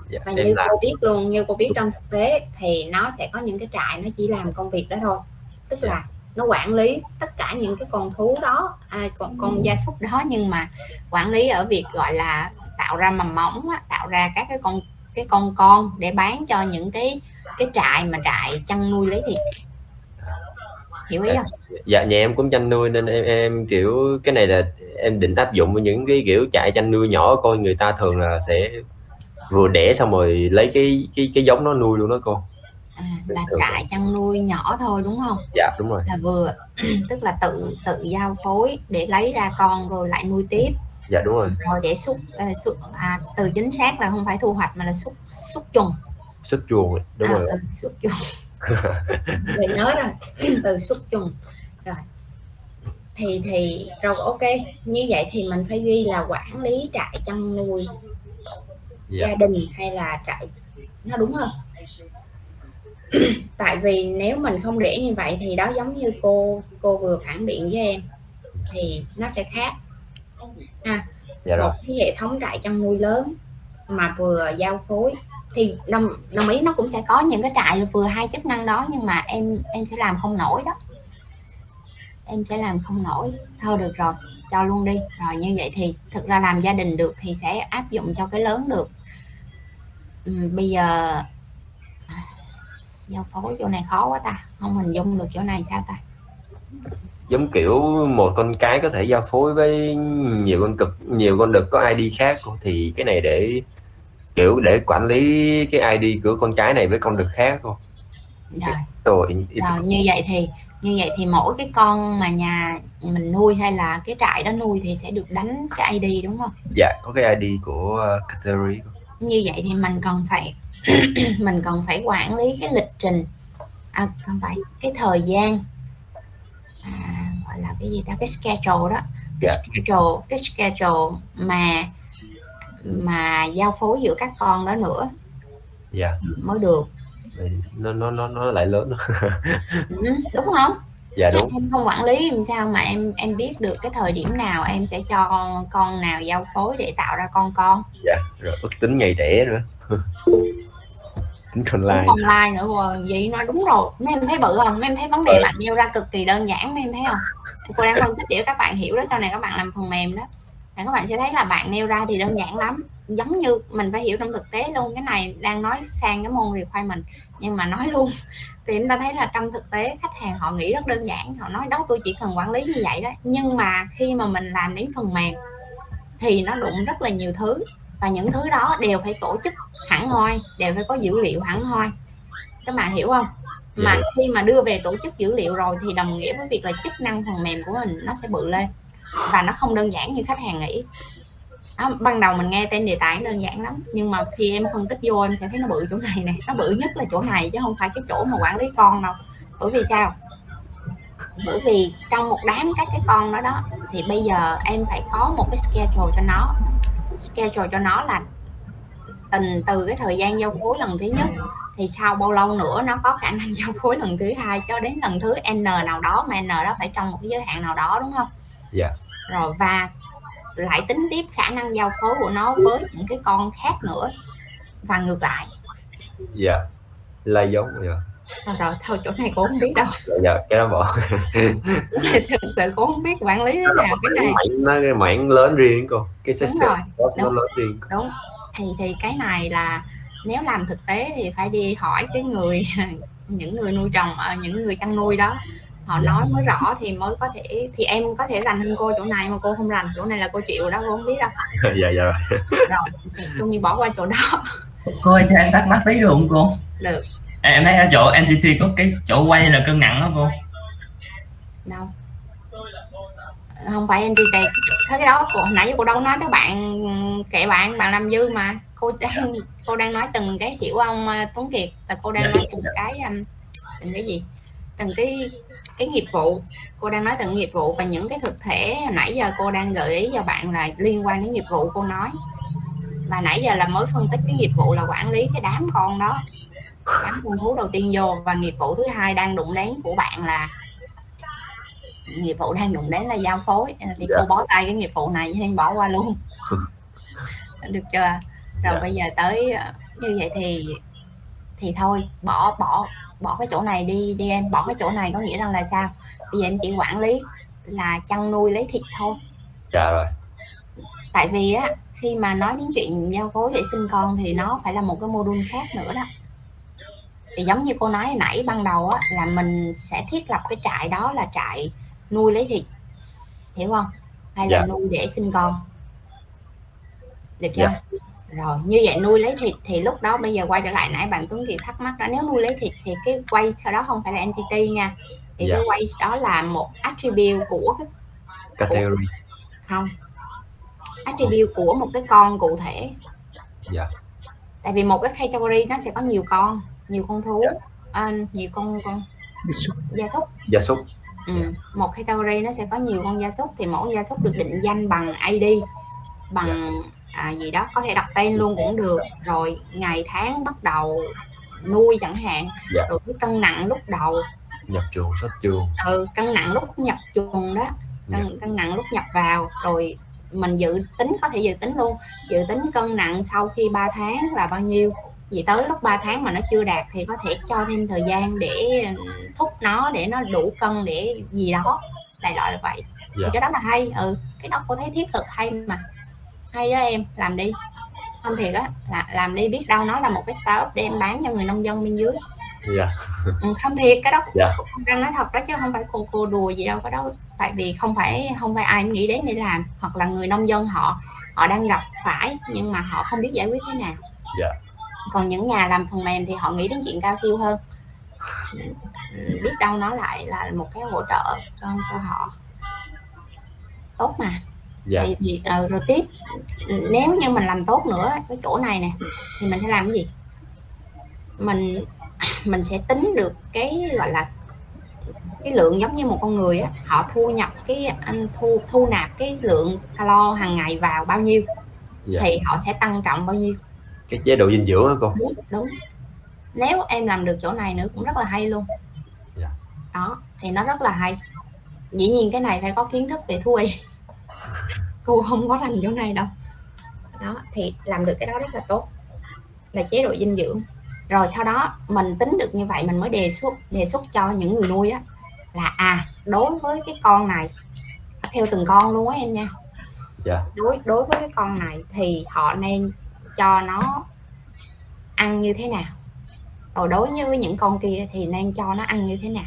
H: dạ
A: và như
H: làm.
A: cô biết luôn như cô biết trong thực tế thì nó sẽ có những cái trại nó chỉ làm công việc đó thôi. Tức là nó quản lý tất cả những cái con thú đó à, con con gia súc đó. Nhưng mà quản lý ở việc gọi là tạo ra mầm móng á, tạo ra các cái con cái con con để bán cho những cái cái trại mà trại chăn nuôi lấy thịt. Hiểu ý không?
H: Dạ nhà em cũng chăn nuôi nên em, em kiểu cái này là em định áp dụng với những cái kiểu trại chăn nuôi nhỏ coi người ta thường là sẽ vừa đẻ xong rồi lấy cái cái cái giống nó nuôi luôn đó cô.
A: À, là trại chăn nuôi nhỏ thôi đúng không?
H: Dạ đúng rồi.
A: Là vừa (clears throat) tức là tự tự giao phối để lấy ra con rồi lại nuôi tiếp.
H: Dạ đúng rồi.
A: Rồi để xúc, ờ, xúc à, từ chính xác là không phải thu hoạch mà là xúc xúc trùng
H: xuất chuồng đúng
A: à,
H: rồi. (laughs) (clears throat)
A: từ xúc trùng mình nhớ rồi từ xúc trùng rồi. Thì thì rồi ok. Như vậy thì mình phải ghi là quản lý trại chăn nuôi
H: dạ.
A: Gia đình hay là trại? Nó đúng hơn (clears throat) tại vì nếu mình không để như vậy thì đó giống như cô cô vừa phản biện với em thì nó sẽ khác.
H: Dạ rồi.
A: một cái hệ thống trại chăn nuôi lớn mà vừa giao phối thì đồng, đồng ý nó cũng sẽ có những cái trại vừa hai chức năng đó nhưng mà em em sẽ làm không nổi đó. Em sẽ làm không nổi. Thôi được rồi cho luôn đi. Rồi như vậy thì thực ra làm gia đình được thì sẽ áp dụng cho cái lớn được ừ, bây giờ giao phối chỗ này khó quá ta không hình dung được chỗ này sao ta?
H: Giống kiểu một con cái có thể giao phối với nhiều con cực nhiều con đực có ID khác thì cái này để kiểu để quản lý cái ID của con cái này với con đực khác không
A: rồi.
H: Rồi,
A: rồi như vậy thì như vậy thì mỗi cái con mà nhà mình nuôi hay là cái trại đó nuôi thì sẽ được đánh cái ID đúng không?
H: Dạ có cái ID của category
A: như vậy thì mình cần phải (clears throat) mình cần phải quản lý cái lịch trình à, không phải cái thời gian à, gọi là cái gì ta? Cái schedule đó. Cái
H: Dạ.
A: schedule cái schedule mà mà giao phối giữa các con đó nữa
H: dạ.
A: mới được.
H: Nó nó nó nó lại lớn. (laughs)
A: Ừ, đúng không
H: dạ
A: Chứ
H: đúng.
A: em không quản lý làm sao mà em em biết được cái thời điểm nào em sẽ cho con nào giao phối để tạo ra con con.
H: Dạ rồi ước tính ngày đẻ nữa. (laughs) Tính online
A: Đúng online nữa rồi vậy nói đúng rồi. Mấy em thấy bự không? Mấy em thấy vấn đề bạn nêu ra cực kỳ đơn giản mấy em thấy không? Cô đang phân tích để các bạn hiểu đó sau này các bạn làm phần mềm đó. Thì các bạn sẽ thấy là bạn nêu ra thì đơn giản lắm. Giống như mình phải hiểu trong thực tế luôn cái này đang nói sang cái môn requirement nhưng mà nói luôn thì chúng ta thấy là trong thực tế khách hàng họ nghĩ rất đơn giản họ nói đó tôi chỉ cần quản lý như vậy đó nhưng mà khi mà mình làm đến phần mềm thì nó đụng rất là nhiều thứ và những thứ đó đều phải tổ chức hẳn hoi đều phải có dữ liệu hẳn hoi. Các bạn hiểu không? Mà
H: Dạ.
A: khi mà đưa về tổ chức dữ liệu rồi thì đồng nghĩa với việc là chức năng phần mềm của mình nó sẽ bự lên và nó không đơn giản như khách hàng nghĩ đó, ban đầu mình nghe tên đề tài đơn giản lắm nhưng mà khi em phân tích vô em sẽ thấy nó bự chỗ này nè nó bự nhất là chỗ này chứ không phải cái chỗ mà quản lý con đâu. Bởi vì sao? Bởi vì trong một đám các cái con đó đó thì bây giờ em phải có một cái schedule cho nó. Schedule cho nó là tình từ cái thời gian giao phối lần thứ nhất thì sau bao lâu nữa nó có khả năng (laughs) giao phối lần thứ hai cho đến lần thứ n nào đó mà n đó phải trong một cái giới hạn nào đó đúng không?
H: Dạ.
A: rồi và lại tính tiếp khả năng giao phối của nó với những cái con khác nữa. Và ngược lại.
H: Dạ. Là giống dạ.
A: Rồi, rồi thôi chỗ này cũng không biết đâu.
H: Dạ, dạ cái đó bỏ. (laughs)
A: Thực sự cũng không biết quản lý thế nào cái này.
H: mảng nó cái mảng lớn riêng cô. Cái
A: Đúng rồi,
H: cost nó
A: đúng.
H: lớn riêng.
A: Đúng. Thì thì cái này là nếu làm thực tế thì phải đi hỏi cái người (laughs) những người nuôi trồng ờ, những người chăn nuôi đó họ nói mới rõ thì mới có thể thì em có thể rành hơn cô chỗ này mà cô không rành chỗ này là cô chịu đó cô không biết đâu. (laughs)
H: Dạ dạ.
A: Rồi tôi như bỏ qua chỗ đó.
I: Cô ơi cho em thắc mắc tí được không cô?
A: Được.
I: À, em thấy ở chỗ entity có cái chỗ quay là cân nặng đó cô.
A: Đâu? Không phải entity. Thế cái đó cô hồi nãy giờ cô đâu nói tới bạn kệ bạn bạn làm dư mà. Cô đang cô đang nói từng cái hiểu ông ờ, Tuấn Kiệt là cô đang
I: Dạ,
A: nói từng cái từng cái gì? Từng cái cái nghiệp vụ. Cô đang nói từng nghiệp vụ và những cái thực thể nãy giờ cô đang gợi ý cho bạn là liên quan đến nghiệp vụ cô nói. Và nãy giờ là mới phân tích cái nghiệp vụ là quản lý cái đám con đó. Đám con thú đầu tiên vô và nghiệp vụ thứ hai đang đụng đến của bạn là nghiệp vụ đang đụng đến là giao phối. Thì
H: Dạ.
A: cô bó tay cái nghiệp vụ này nên bỏ qua luôn. (laughs) Được chưa? Rồi
H: Dạ.
A: bây giờ tới ờ, như vậy thì thì thôi bỏ bỏ bỏ cái chỗ này đi đi em bỏ cái chỗ này có nghĩa rằng là sao? Bây giờ em chỉ quản lý là chăn nuôi lấy thịt thôi.
H: Dạ rồi.
A: Tại vì á khi mà nói đến chuyện giao phối để sinh con thì nó phải là một cái mô đun khác nữa đó. Thì giống như cô nói hồi nãy ban đầu á là mình sẽ thiết lập cái trại đó là trại nuôi lấy thịt. Hiểu không? Hay là
H: Dạ.
A: nuôi để sinh con. Được chưa?
H: Dạ.
A: Rồi như vậy nuôi lấy thịt thì lúc đó bây giờ quay trở lại nãy bạn Tuấn Kiệt thắc mắc đó nếu nuôi lấy thịt thì cái quay sau đó không phải là entity nha thì
H: Dạ.
A: cái quay đó là một attribute của cái
H: category
A: không attribute của một cái con cụ thể
H: Dạ.
A: tại vì một cái category nó sẽ có nhiều con nhiều con thú
H: Dạ.
A: à, nhiều con con gia súc
H: gia súc
A: ừ. một category nó sẽ có nhiều con gia súc thì mỗi gia súc được định danh bằng ID bằng à, gì đó có thể đặt tên luôn cũng được. Rồi ngày tháng bắt đầu nuôi chẳng hạn
H: Dạ.
A: rồi cái cân nặng lúc đầu.
H: Nhập chuồng xuất chuồng.
A: Ừ, cân nặng lúc nhập chuồng đó cân, cân nặng lúc nhập vào. Rồi mình dự tính có thể dự tính luôn dự tính cân nặng sau khi 3 tháng là bao nhiêu. Vì tới lúc 3 tháng mà nó chưa đạt thì có thể cho thêm thời gian để thúc nó để nó đủ cân để gì đó đại loại là vậy. Thì
H: Dạ.
A: cái đó là hay ừ cái đó cô thấy thiết thực hay mà hay đó em làm đi. Không thiệt á là làm đi biết đâu nó là một cái startup để em bán cho người nông dân bên dưới.
H: Dạ.
A: Ừ, không thiệt cái đó
H: Dạ.
A: cô đang nói thật đó chứ không phải cô cô đùa gì đâu cái đó tại vì không phải không phải ai nghĩ đến để làm hoặc là người nông dân họ họ đang gặp phải nhưng mà họ không biết giải quyết thế nào.
H: Dạ.
A: còn những nhà làm phần mềm thì họ nghĩ đến chuyện cao siêu hơn. Biết đâu nó lại là một cái hỗ trợ cho, cho họ. Tốt mà
H: dạ.
A: Thì, thì ờ, rồi tiếp nếu như mình làm tốt nữa cái chỗ này nè thì mình sẽ làm cái gì? Mình (clears throat) mình sẽ tính được cái gọi là cái lượng giống như một con người á họ thu nhập cái anh thu thu nạp cái lượng calo hàng ngày vào bao nhiêu
H: Dạ.
A: thì họ sẽ tăng trọng bao nhiêu.
H: Cái chế độ dinh dưỡng đó cô.
A: Đúng đúng. Nếu em làm được chỗ này nữa cũng rất là hay luôn.
H: Dạ.
A: đó thì nó rất là hay. Dĩ nhiên cái này phải có kiến thức về thú y cô không có rành chỗ này đâu. Đó thì làm được cái đó rất là tốt. Là chế độ dinh dưỡng. Rồi sau đó mình tính được như vậy mình mới đề xuất đề xuất cho những người nuôi á là à đối với cái con này theo từng con luôn á em nha.
H: Dạ.
A: đối đối với cái con này thì họ nên cho nó ăn như thế nào. Rồi đối với những con kia thì nên cho nó ăn như thế nào.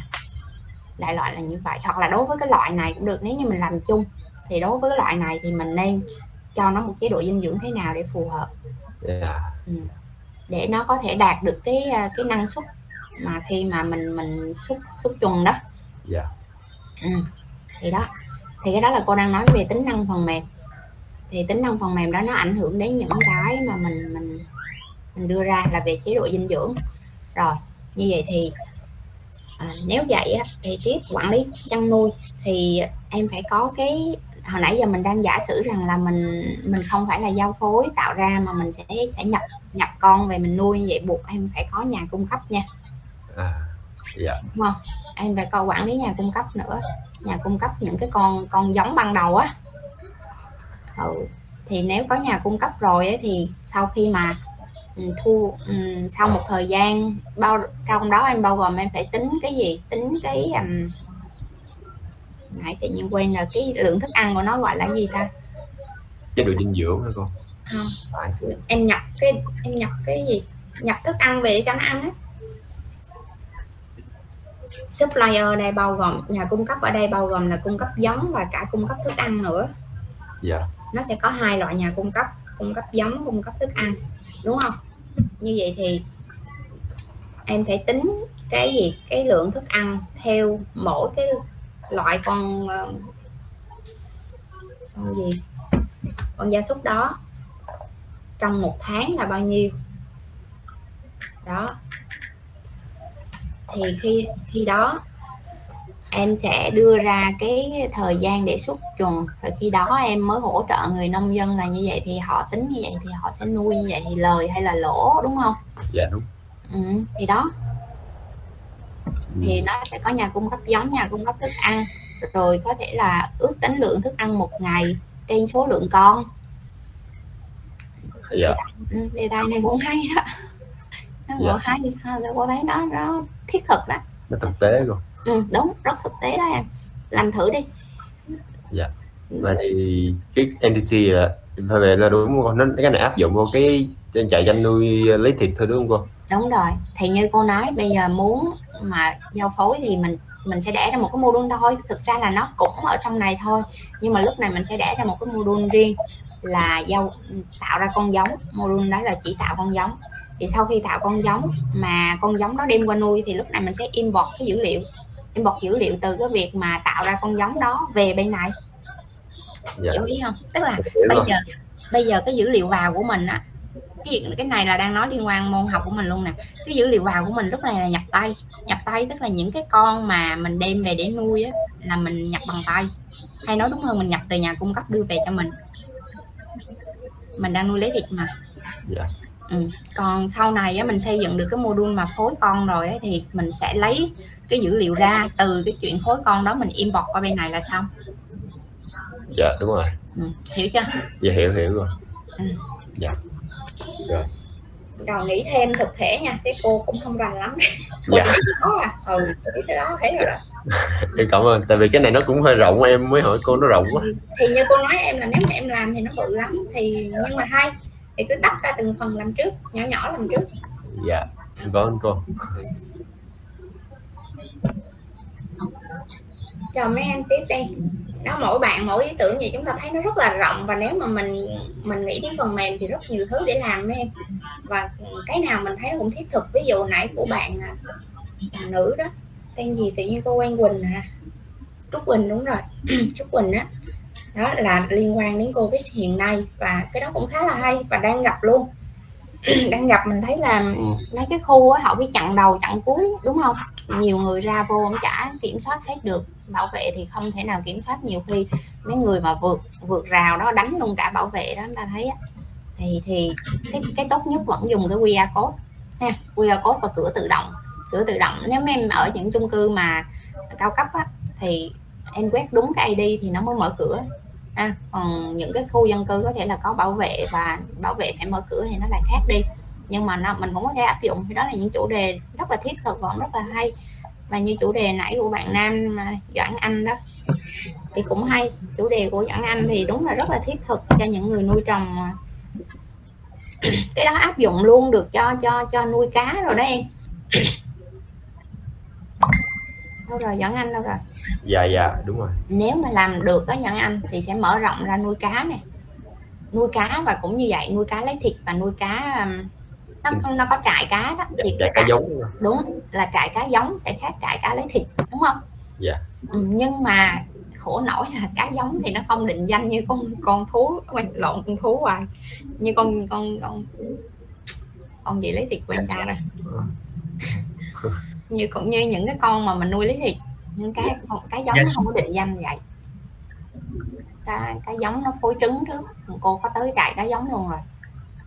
A: Đại loại là như vậy. Hoặc là đối với cái loại này cũng được nếu như mình làm chung thì đối với loại này thì mình nên cho nó một chế độ dinh dưỡng thế nào để phù hợp.
H: Dạ.
A: Ừ. để nó có thể đạt được cái à, cái năng suất mà khi mà mình mình xuất xuất chuồng đó.
H: Dạ.
A: Ừ. thì đó. Thì cái đó là cô đang nói về tính năng phần mềm. Thì tính năng phần mềm đó nó ảnh hưởng đến những cái mà mình mình mình đưa ra là về chế độ dinh dưỡng. Rồi như vậy thì à, nếu vậy á, thì tiếp quản lý chăn nuôi thì em phải có cái hồi nãy giờ mình đang giả sử rằng là mình mình không phải là giao phối tạo ra mà mình sẽ sẽ nhập nhập con về mình nuôi như vậy buộc em phải có nhà cung cấp nha.
H: À dạ.
A: Đúng không? Em phải có quản lý nhà cung cấp nữa. Nhà cung cấp những cái con con giống ban đầu á. Ừ. thì nếu có nhà cung cấp rồi ấy, thì sau khi mà ừ, thu ừ, sau một thời gian bao trong đó em bao gồm em phải tính cái gì? Tính cái um, nãy tự nhiên quên rồi cái lượng thức ăn của nó gọi là gì ta?
H: Chế độ dinh dưỡng hả cô?
A: Không
H: phải
A: em nhập cái em nhập cái gì? Nhập thức ăn về để cho nó ăn á. Supplier ở đây bao gồm nhà cung cấp ở đây bao gồm là cung cấp giống và cả cung cấp thức ăn nữa.
H: Dạ.
A: Nó sẽ có hai loại nhà cung cấp cung cấp giống cung cấp thức ăn đúng không? Như vậy thì em phải tính cái gì? Cái lượng thức ăn theo mỗi cái loại con ờ, con gì? Con gia súc đó. Trong một tháng là bao nhiêu? Đó. Thì khi khi đó em sẽ đưa ra cái thời gian để xuất chuồng rồi khi đó em mới hỗ trợ người nông dân là như vậy thì họ tính như vậy thì họ sẽ nuôi như vậy thì lời hay là lỗ đúng không?
H: Dạ đúng.
A: Ừ, thì đó thì nó sẽ có nhà cung cấp giống nhà cung cấp thức ăn. Rồi có thể là ước tính lượng thức ăn một ngày trên số lượng con.
H: Dạ.
A: Ừ, đề tài này cũng hay đó. Nó
H: Dạ.
A: cũng hay ha, cô thấy nó nó thiết thực đó.
H: Nó thực tế cô
A: ừ, đúng rất thực tế đó em. Làm thử đi.
H: Dạ. Và thì cái entity là phải về là đúng không? Nó cái này áp dụng vô cái trang trại chăn nuôi lấy thịt thôi đúng không cô?
A: Đúng rồi. Thì như cô nói bây giờ muốn mà giao phối thì mình mình sẽ đẻ ra một cái module thôi. Thực ra là nó cũng ở trong này thôi nhưng mà lúc này mình sẽ đẻ ra một cái module riêng là giao tạo ra con giống. Module đó là chỉ tạo con giống. Thì sau khi tạo con giống mà con giống đó đem qua nuôi thì lúc này mình sẽ import cái dữ liệu. Import dữ liệu từ cái việc mà tạo ra con giống đó về bên này.
H: Dạ.
A: Hiểu ý không? Tức là bây
H: rồi.
A: giờ bây giờ cái dữ liệu vào của mình á cái việc cái này là đang nói liên quan môn học của mình luôn nè. Cái dữ liệu vào của mình lúc này là nhập tay nhập tay tức là những cái con mà mình đem về để nuôi á là mình nhập bằng tay. Hay nói đúng hơn mình nhập từ nhà cung cấp đưa về cho mình. Mình đang nuôi lấy thịt mà.
H: Dạ.
A: Ừ. còn sau này á, mình xây dựng được cái module mà phối con rồi ấy, thì mình sẽ lấy cái dữ liệu ra từ cái chuyện phối con đó mình import qua bên này là xong.
H: Dạ đúng rồi.
A: Ừ. hiểu chưa?
H: Dạ hiểu hiểu rồi.
A: Ừ.
H: dạ rồi.
A: Rồi nghĩ thêm thực thể nha cái cô cũng không rành lắm.
H: Dạ.
A: Đó à? Ừ nghĩ tới đó thấy rồi đó.
H: Em cảm ơn. Tại vì cái này nó cũng hơi rộng em mới hỏi cô nó rộng quá.
A: Thì như cô nói em là nếu mà em làm thì nó bự lắm thì nhưng mà hay. Thì cứ tách ra từng phần làm trước nhỏ nhỏ làm trước.
H: Dạ vâng cô
A: cho mấy anh tiếp đi. Đó mỗi bạn mỗi ý tưởng gì chúng ta thấy nó rất là rộng và nếu mà mình mình nghĩ đến phần mềm thì rất nhiều thứ để làm mấy em. Và cái nào mình thấy nó cũng thiết thực. Ví dụ nãy của bạn à, nữ đó tên gì tự nhiên cô quen quỳnh à? Trúc quỳnh đúng rồi. (clears throat) Trúc quỳnh á. Đó. là liên quan đến covid hiện nay và cái đó cũng khá là hay và đang gặp luôn đang gặp mình thấy là mấy cái khu á họ cái chặn đầu chặn cuối đúng không? Nhiều người ra vô cũng chả kiểm soát hết được. Bảo vệ thì không thể nào kiểm soát. Nhiều khi mấy người mà vượt vượt rào đó đánh luôn cả bảo vệ đó chúng ta thấy á. Thì thì cái cái tốt nhất vẫn dùng cái QR code ha. QR code và cửa tự động. Cửa tự động. Nếu em ở những chung cư mà cao cấp á, thì em quét đúng cái ID thì nó mới mở cửa à, còn những cái khu dân cư có thể là có bảo vệ và bảo vệ phải mở cửa thì nó lại khác đi. Nhưng mà nó mình cũng có thể áp dụng. Thì đó là những chủ đề rất là thiết thực và rất là hay. Và như chủ đề nãy của bạn Nam Doãn Anh đó thì cũng hay. Chủ đề của Doãn Anh thì đúng là rất là thiết thực cho những người nuôi trồng (clears throat) cái đó áp dụng luôn được cho cho cho nuôi cá rồi đó em. (clears throat) đâu rồi Doãn Anh đâu rồi?
H: Dạ dạ đúng rồi.
A: Nếu mà làm được đó Doãn Anh thì sẽ mở rộng ra nuôi cá này nuôi cá và cũng như vậy nuôi cá lấy thịt và nuôi cá nó nó có trại cá đó.
H: Thì trại cá giống
A: đúng là trại cá giống sẽ khác trại cá lấy thịt đúng không?
H: Dạ.
A: Nhưng mà khổ nổi là cá giống thì nó không định danh như con con thú lộn con thú hoài. Như con con con con gì lấy thịt quen ta rồi (laughs) như cũng như những cái con mà mình nuôi lấy thịt những cái cái giống yes. nó không có định danh vậy. Cái, cái giống nó phối trứng trước cô có tới trại cá giống luôn rồi.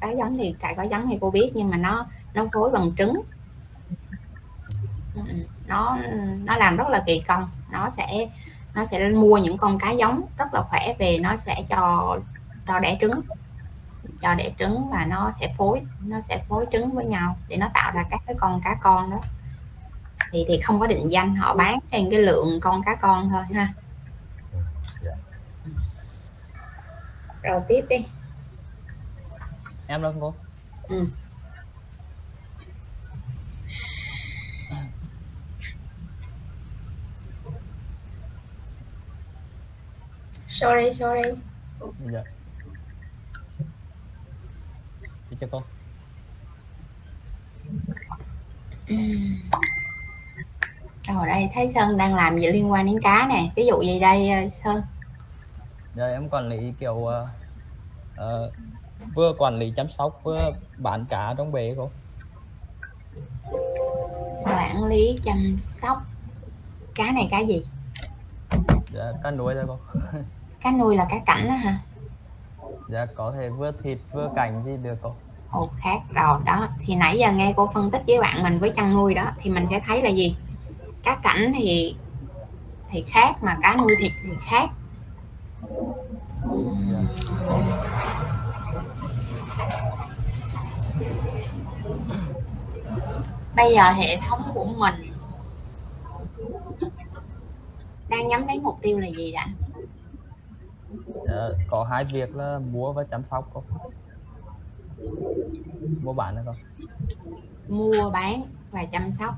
A: Cá giống thì trại có giống thì cô biết nhưng mà nó nó phối bằng trứng. Nó nó làm rất là kỳ công. Nó sẽ nó sẽ mua những con cá giống rất là khỏe về nó sẽ cho cho đẻ trứng. Cho đẻ trứng và nó sẽ phối nó sẽ phối trứng với nhau để nó tạo ra các cái con cá con đó thì thì không có định danh họ bán trên cái lượng con cá con thôi ha. Rồi tiếp đi.
J: Em đâu cô?
A: Ừ. sorry sorry.
J: Dạ. Đi cho cô
A: ở đây thấy Sơn đang làm gì liên quan đến cá nè? Ví dụ gì đây Sơn?
J: Dạ em quản lý kiểu uh, uh, vừa quản lý chăm sóc vừa bán cá trong bể cô.
A: Quản lý chăm sóc cá này cá gì?
J: Dạ, cá nuôi thôi cô. (laughs)
A: Cá nuôi là cá cảnh đó hả?
J: Dạ có thể vừa thịt vừa cảnh gì được cô.
A: Ồ khác rồi. Đó thì nãy giờ nghe cô phân tích với bạn mình với chăn nuôi đó thì mình sẽ thấy là gì cá cảnh thì thì khác mà cá nuôi thịt thì khác. Bây giờ hệ thống của mình đang nhắm đến mục tiêu là gì đã?
J: Dạ, có hai việc là mua và chăm sóc không mua bán được không
A: mua bán và chăm sóc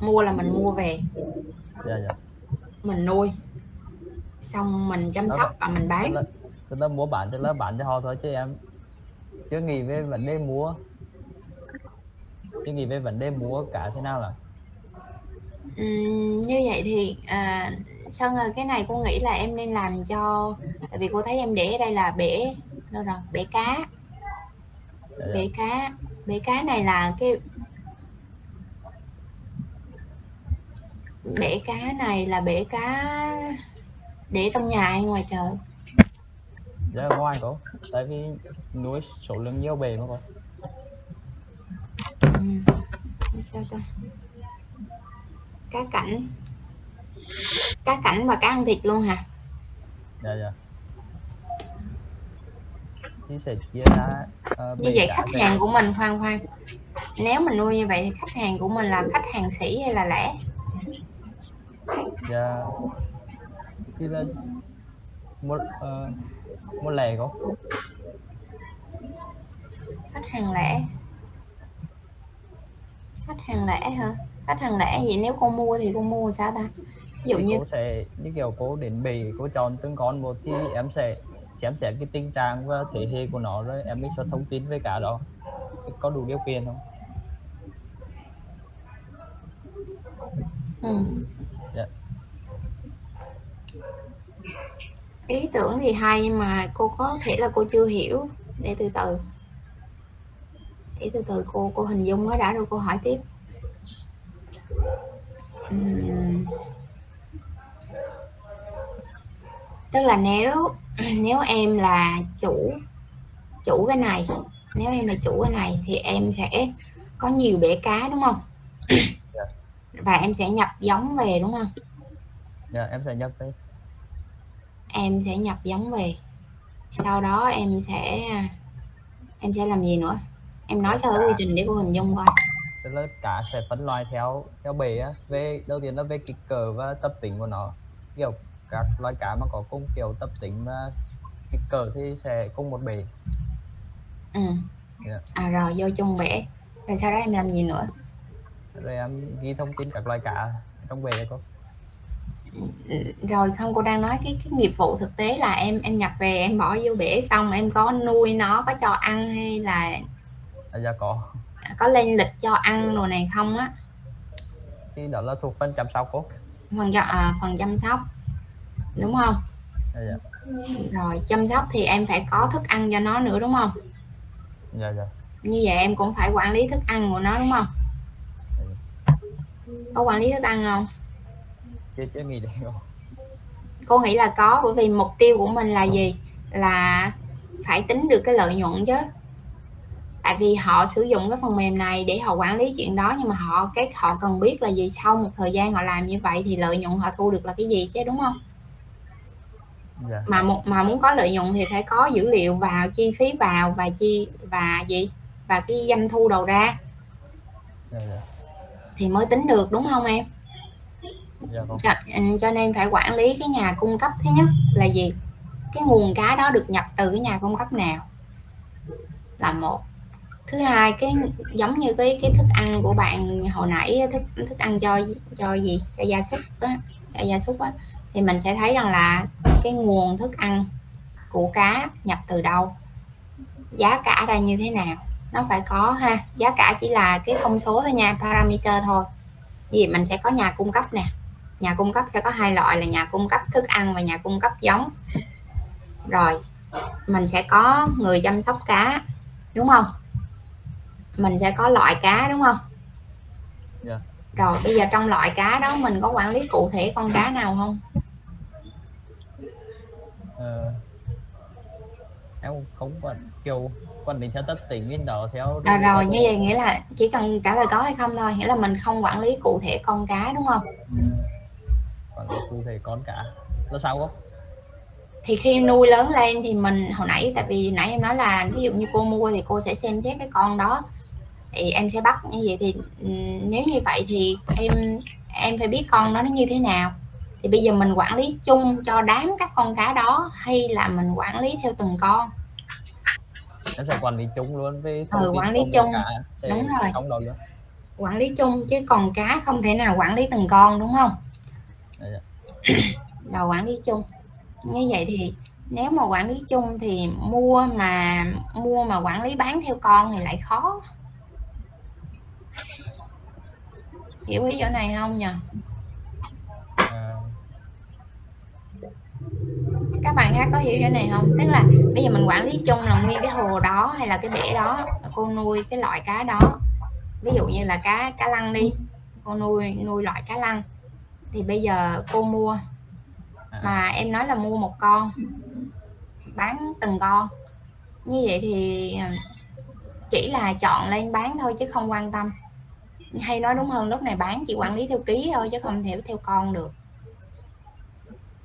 A: mua là mình mua về.
J: Dạ dạ.
A: Mình nuôi. Xong mình chăm sóc và mình bán.
J: tức là mua bán tức là bán cho họ thôi chứ em chưa nghĩ về vấn đề mua. Chưa nghĩ về vấn đề mua cả thế nào là
A: uhm, như vậy thì à, Sơn ơi cái này cô nghĩ là em nên làm cho tại vì cô thấy em để ở đây là bể đâu rồi bể cá. Dạ, dạ. bể cá. Bể cá này là cái bể cá này là bể cá để trong nhà hay ngoài trời?
J: Dạ ngoài cô tại vì nuôi số lượng nhiều bể mà cô
A: ừ. sao ta cá cảnh. Cá cảnh và cá ăn thịt luôn hả?
J: Dạ dạ. Thì sẽ chia ra
A: uh, như vậy khách hàng của mình khoan khoan. Nếu mình nuôi như vậy thì khách hàng của mình là khách hàng sĩ hay là lẻ
J: dạ. Thì là một uh, một lẻ không?
A: Khách hàng lẻ. Khách hàng lẻ hả? Khách hàng lẻ vậy nếu con mua thì con mua sao ta? Ví dụ
J: thì
A: như
J: cô sẽ như kiểu cô đến bể cô chọn từng con một thì em sẽ xem xét cái tình trạng và thế hệ của nó rồi em mới sẽ thông tin về cả đó. Có đủ điều kiện không?
A: Ừ.
J: Dạ.
A: Ý tưởng thì hay nhưng mà cô có thể là cô chưa hiểu. Để từ từ. Để từ từ cô cô hình dung mới đã rồi cô hỏi tiếp. Ừm. tức là nếu nếu em là chủ chủ cái này nếu em là chủ cái này thì em sẽ có nhiều bể cá đúng không? Và em sẽ nhập giống về đúng không?
J: Dạ em sẽ nhập đây
A: em sẽ nhập giống về. Sau đó em sẽ em sẽ làm gì nữa? Em nói sơ quy trình để cô hình dung coi.
J: Tức là cá sẽ phân loại theo theo bể á. Về đầu tiên là về kích cỡ và tập tính của nó. Kiểu các loài cá mà có cùng kiểu tập tính và kích cỡ thì sẽ cùng một bể
A: ừ.
J: Dạ.
A: à rồi vô chung bể. Rồi sau đó em làm gì nữa?
J: Rồi em ghi thông tin các loài cá trong bể đấy cô
A: rồi không cô đang nói cái cái nghiệp vụ thực tế là em em nhập về em bỏ vô bể xong em có nuôi nó có cho ăn hay là
J: à, dạ có.
A: có lên lịch cho ăn đồ này không á?
J: Thì đó là thuộc phần chăm sóc cô.
A: Phần à, phần chăm sóc. Đúng không?
J: Dạ, dạ.
A: rồi chăm sóc thì em phải có thức ăn cho nó nữa đúng không?
J: Dạ dạ.
A: Như vậy em cũng phải quản lý thức ăn của nó đúng không? Có quản lý thức ăn không
J: chưa nghĩ đến cô
A: cô nghĩ là có bởi vì mục tiêu của mình là gì? Là phải tính được cái lợi nhuận chứ. Tại vì họ sử dụng cái phần mềm này để họ quản lý chuyện đó nhưng mà họ cái họ cần biết là gì? Sau một thời gian họ làm như vậy thì lợi nhuận họ thu được là cái gì chứ đúng không?
J: Dạ.
A: Mà một mà muốn có lợi nhuận thì phải có dữ liệu vào chi phí vào và chi và gì? Và cái doanh thu đầu ra.
J: Dạ dạ.
A: Thì mới tính được đúng không em
J: dạ vâng. không.
A: cho, ừ, cho nên phải quản lý cái nhà cung cấp thứ nhất là gì? Cái nguồn cá đó được nhập từ cái nhà cung cấp nào? Là một. Thứ hai cái giống như cái cái thức ăn của bạn hồi nãy thức thức ăn cho cho gì? Cho gia súc đó cho gia súc á. Thì mình sẽ thấy rằng là cái nguồn thức ăn của cá nhập từ đâu? Giá cả ra như thế nào? Nó phải có ha. Giá cả chỉ là cái thông số thôi nha parameter thôi. Vì mình sẽ có nhà cung cấp nè nhà cung cấp sẽ có hai loại là nhà cung cấp thức ăn và nhà cung cấp giống. Rồi mình sẽ có người chăm sóc cá đúng không? Mình sẽ có loại cá đúng không?
J: Dạ.
A: rồi bây giờ trong loại cá đó mình có quản lý cụ thể con cá nào không?
J: Ờ, em không quản kiểu quản lý theo tập tính bên đó theo
A: à, rồi như vậy nghĩa là chỉ cần trả lời có hay không thôi nghĩa là mình không quản lý cụ thể con cá đúng không?
J: Quản lý cụ thể con cả. Là sao không
A: thì khi nuôi lớn lên thì mình hồi nãy tại vì nãy em nói là ví dụ như cô mua thì cô sẽ xem xét cái con đó. Thì em sẽ bắt như vậy thì ừm, nếu như vậy thì em em phải biết con đó nó như thế nào. Thì bây giờ mình quản lý chung cho đám các con cá đó hay là mình quản lý theo từng con?
J: Em sẽ quản lý chung luôn với
A: Ừ, quản lý chung. Đúng rồi.
J: không đâu nữa
A: quản lý chung chứ còn cá không thể nào quản lý từng con đúng không Rồi quản lý chung. Như vậy thì nếu mà quản lý chung thì mua mà mua mà quản lý bán theo con thì lại khó. Hiểu ý chỗ này không nhỉ
J: À,
A: các bạn khác có hiểu chỗ này không? Tức là bây giờ mình quản lý chung là nguyên cái hồ đó hay là cái bể đó cô nuôi cái loại cá đó. Ví dụ như là cá cá lăng đi. Cô nuôi nuôi loại cá lăng thì bây giờ cô mua.
J: À,
A: mà em nói là mua một con bán từng con. Như vậy thì ờ, chỉ là chọn lên bán thôi chứ không quan tâm. Hay nói đúng hơn lúc này bán chỉ quản lý theo ký thôi chứ không thể theo con được.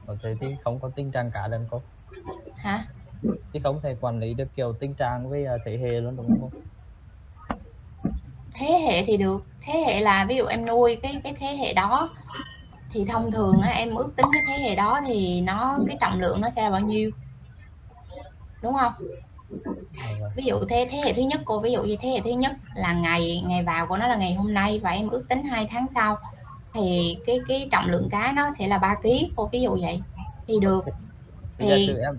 J: Có thể thì không có tình trạng cả đơn cô.
A: Hả?
J: Thì không thể quản lý được kiểu tình trạng với à, thế hệ luôn đúng không
A: thế hệ thì được. Thế hệ là ví dụ em nuôi cái cái thế hệ đó thì thông thường á, em ước tính cái thế hệ đó thì nó cái trọng lượng nó sẽ là bao nhiêu đúng không
J: Dạ, vâng.
A: ví dụ thế thế hệ thứ nhất cô ví dụ như thế hệ thứ nhất là ngày ngày vào của nó là ngày hôm nay và em ước tính hai tháng sau thì cái cái trọng lượng cá nó sẽ là 3 kg cô ví dụ vậy thì được
J: Thì em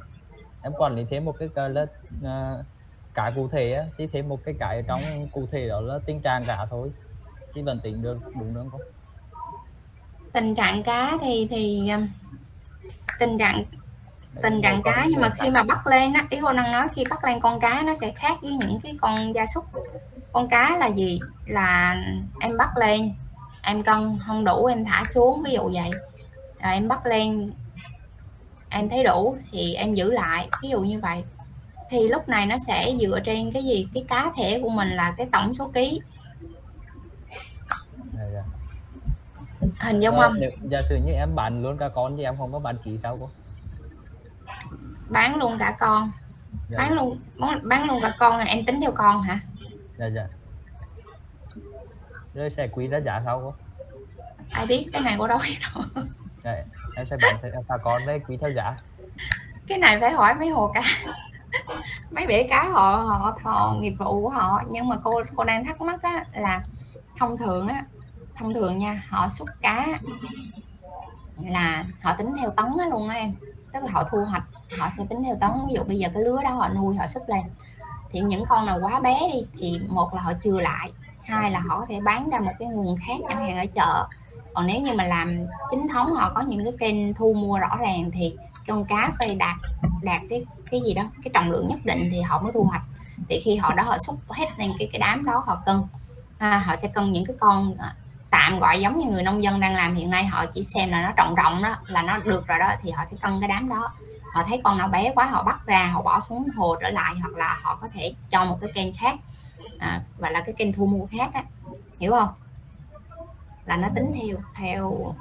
J: em quản lý thêm một cái cái là uh, cái cụ thể á, thì thêm một cái cái trong cụ thể đó là tình trạng cả thôi thì vẫn tính được đúng đúng không?
A: Tình trạng cá thì thì à, tình trạng tình trạng cá nhưng mà khi mà bắt lên á, ý cô đang nói khi bắt lên con cá nó sẽ khác với những cái con gia súc. Con cá là gì? Là em bắt lên, em cân, không đủ em thả xuống, ví dụ vậy. Rồi em bắt lên, em thấy đủ thì em giữ lại, ví dụ như vậy. Thì lúc này nó sẽ dựa trên cái gì? Cái cá thể của mình là cái tổng số ký
J: Dạ, dạ
A: hình dung
J: Ờ,
A: không
J: nếu giả sử như em bán luôn cả con thì em không có bán kỹ sao cô?
A: bán luôn cả con
J: Dạ,
A: bán luôn bán, bán luôn cả con em tính theo con hả
J: dạ dạ. Rồi sẽ quý giá sao cô?
A: ai biết cái này của đâu biết đâu
J: Dạ, em sẽ bán theo cả con với quý theo giá.
A: cái này phải hỏi mấy hồ cá mấy bể cá họ họ họ nghiệp vụ của họ nhưng mà cô cô đang thắc mắc á, là thông thường á thông thường nha họ xuất cá là họ tính theo tấn á luôn á em. Tức là họ thu hoạch họ sẽ tính theo tấn. Ví dụ bây giờ cái lứa đó họ nuôi họ xuất lên. Thì những con nào quá bé đi thì một là họ chừa lại hai là họ có thể bán ra một cái nguồn khác chẳng hạn ở chợ. Còn nếu như mà làm chính thống họ có những cái kênh thu mua rõ ràng thì con cá phải đạt đạt cái cái gì đó cái trọng lượng nhất định thì họ mới thu hoạch. Thì khi họ đó họ xuất hết lên cái cái đám đó họ cân. À, họ sẽ cân những cái con à, tạm gọi giống như người nông dân đang làm hiện nay họ chỉ xem là nó trọng rộng đó là nó được rồi đó thì họ sẽ cân cái đám đó. Họ thấy con nào bé quá họ bắt ra họ bỏ xuống hồ trở lại hoặc là họ có thể cho một cái kênh khác à, và là cái kênh thu mua khác á. Hiểu không? Là nó tính theo theo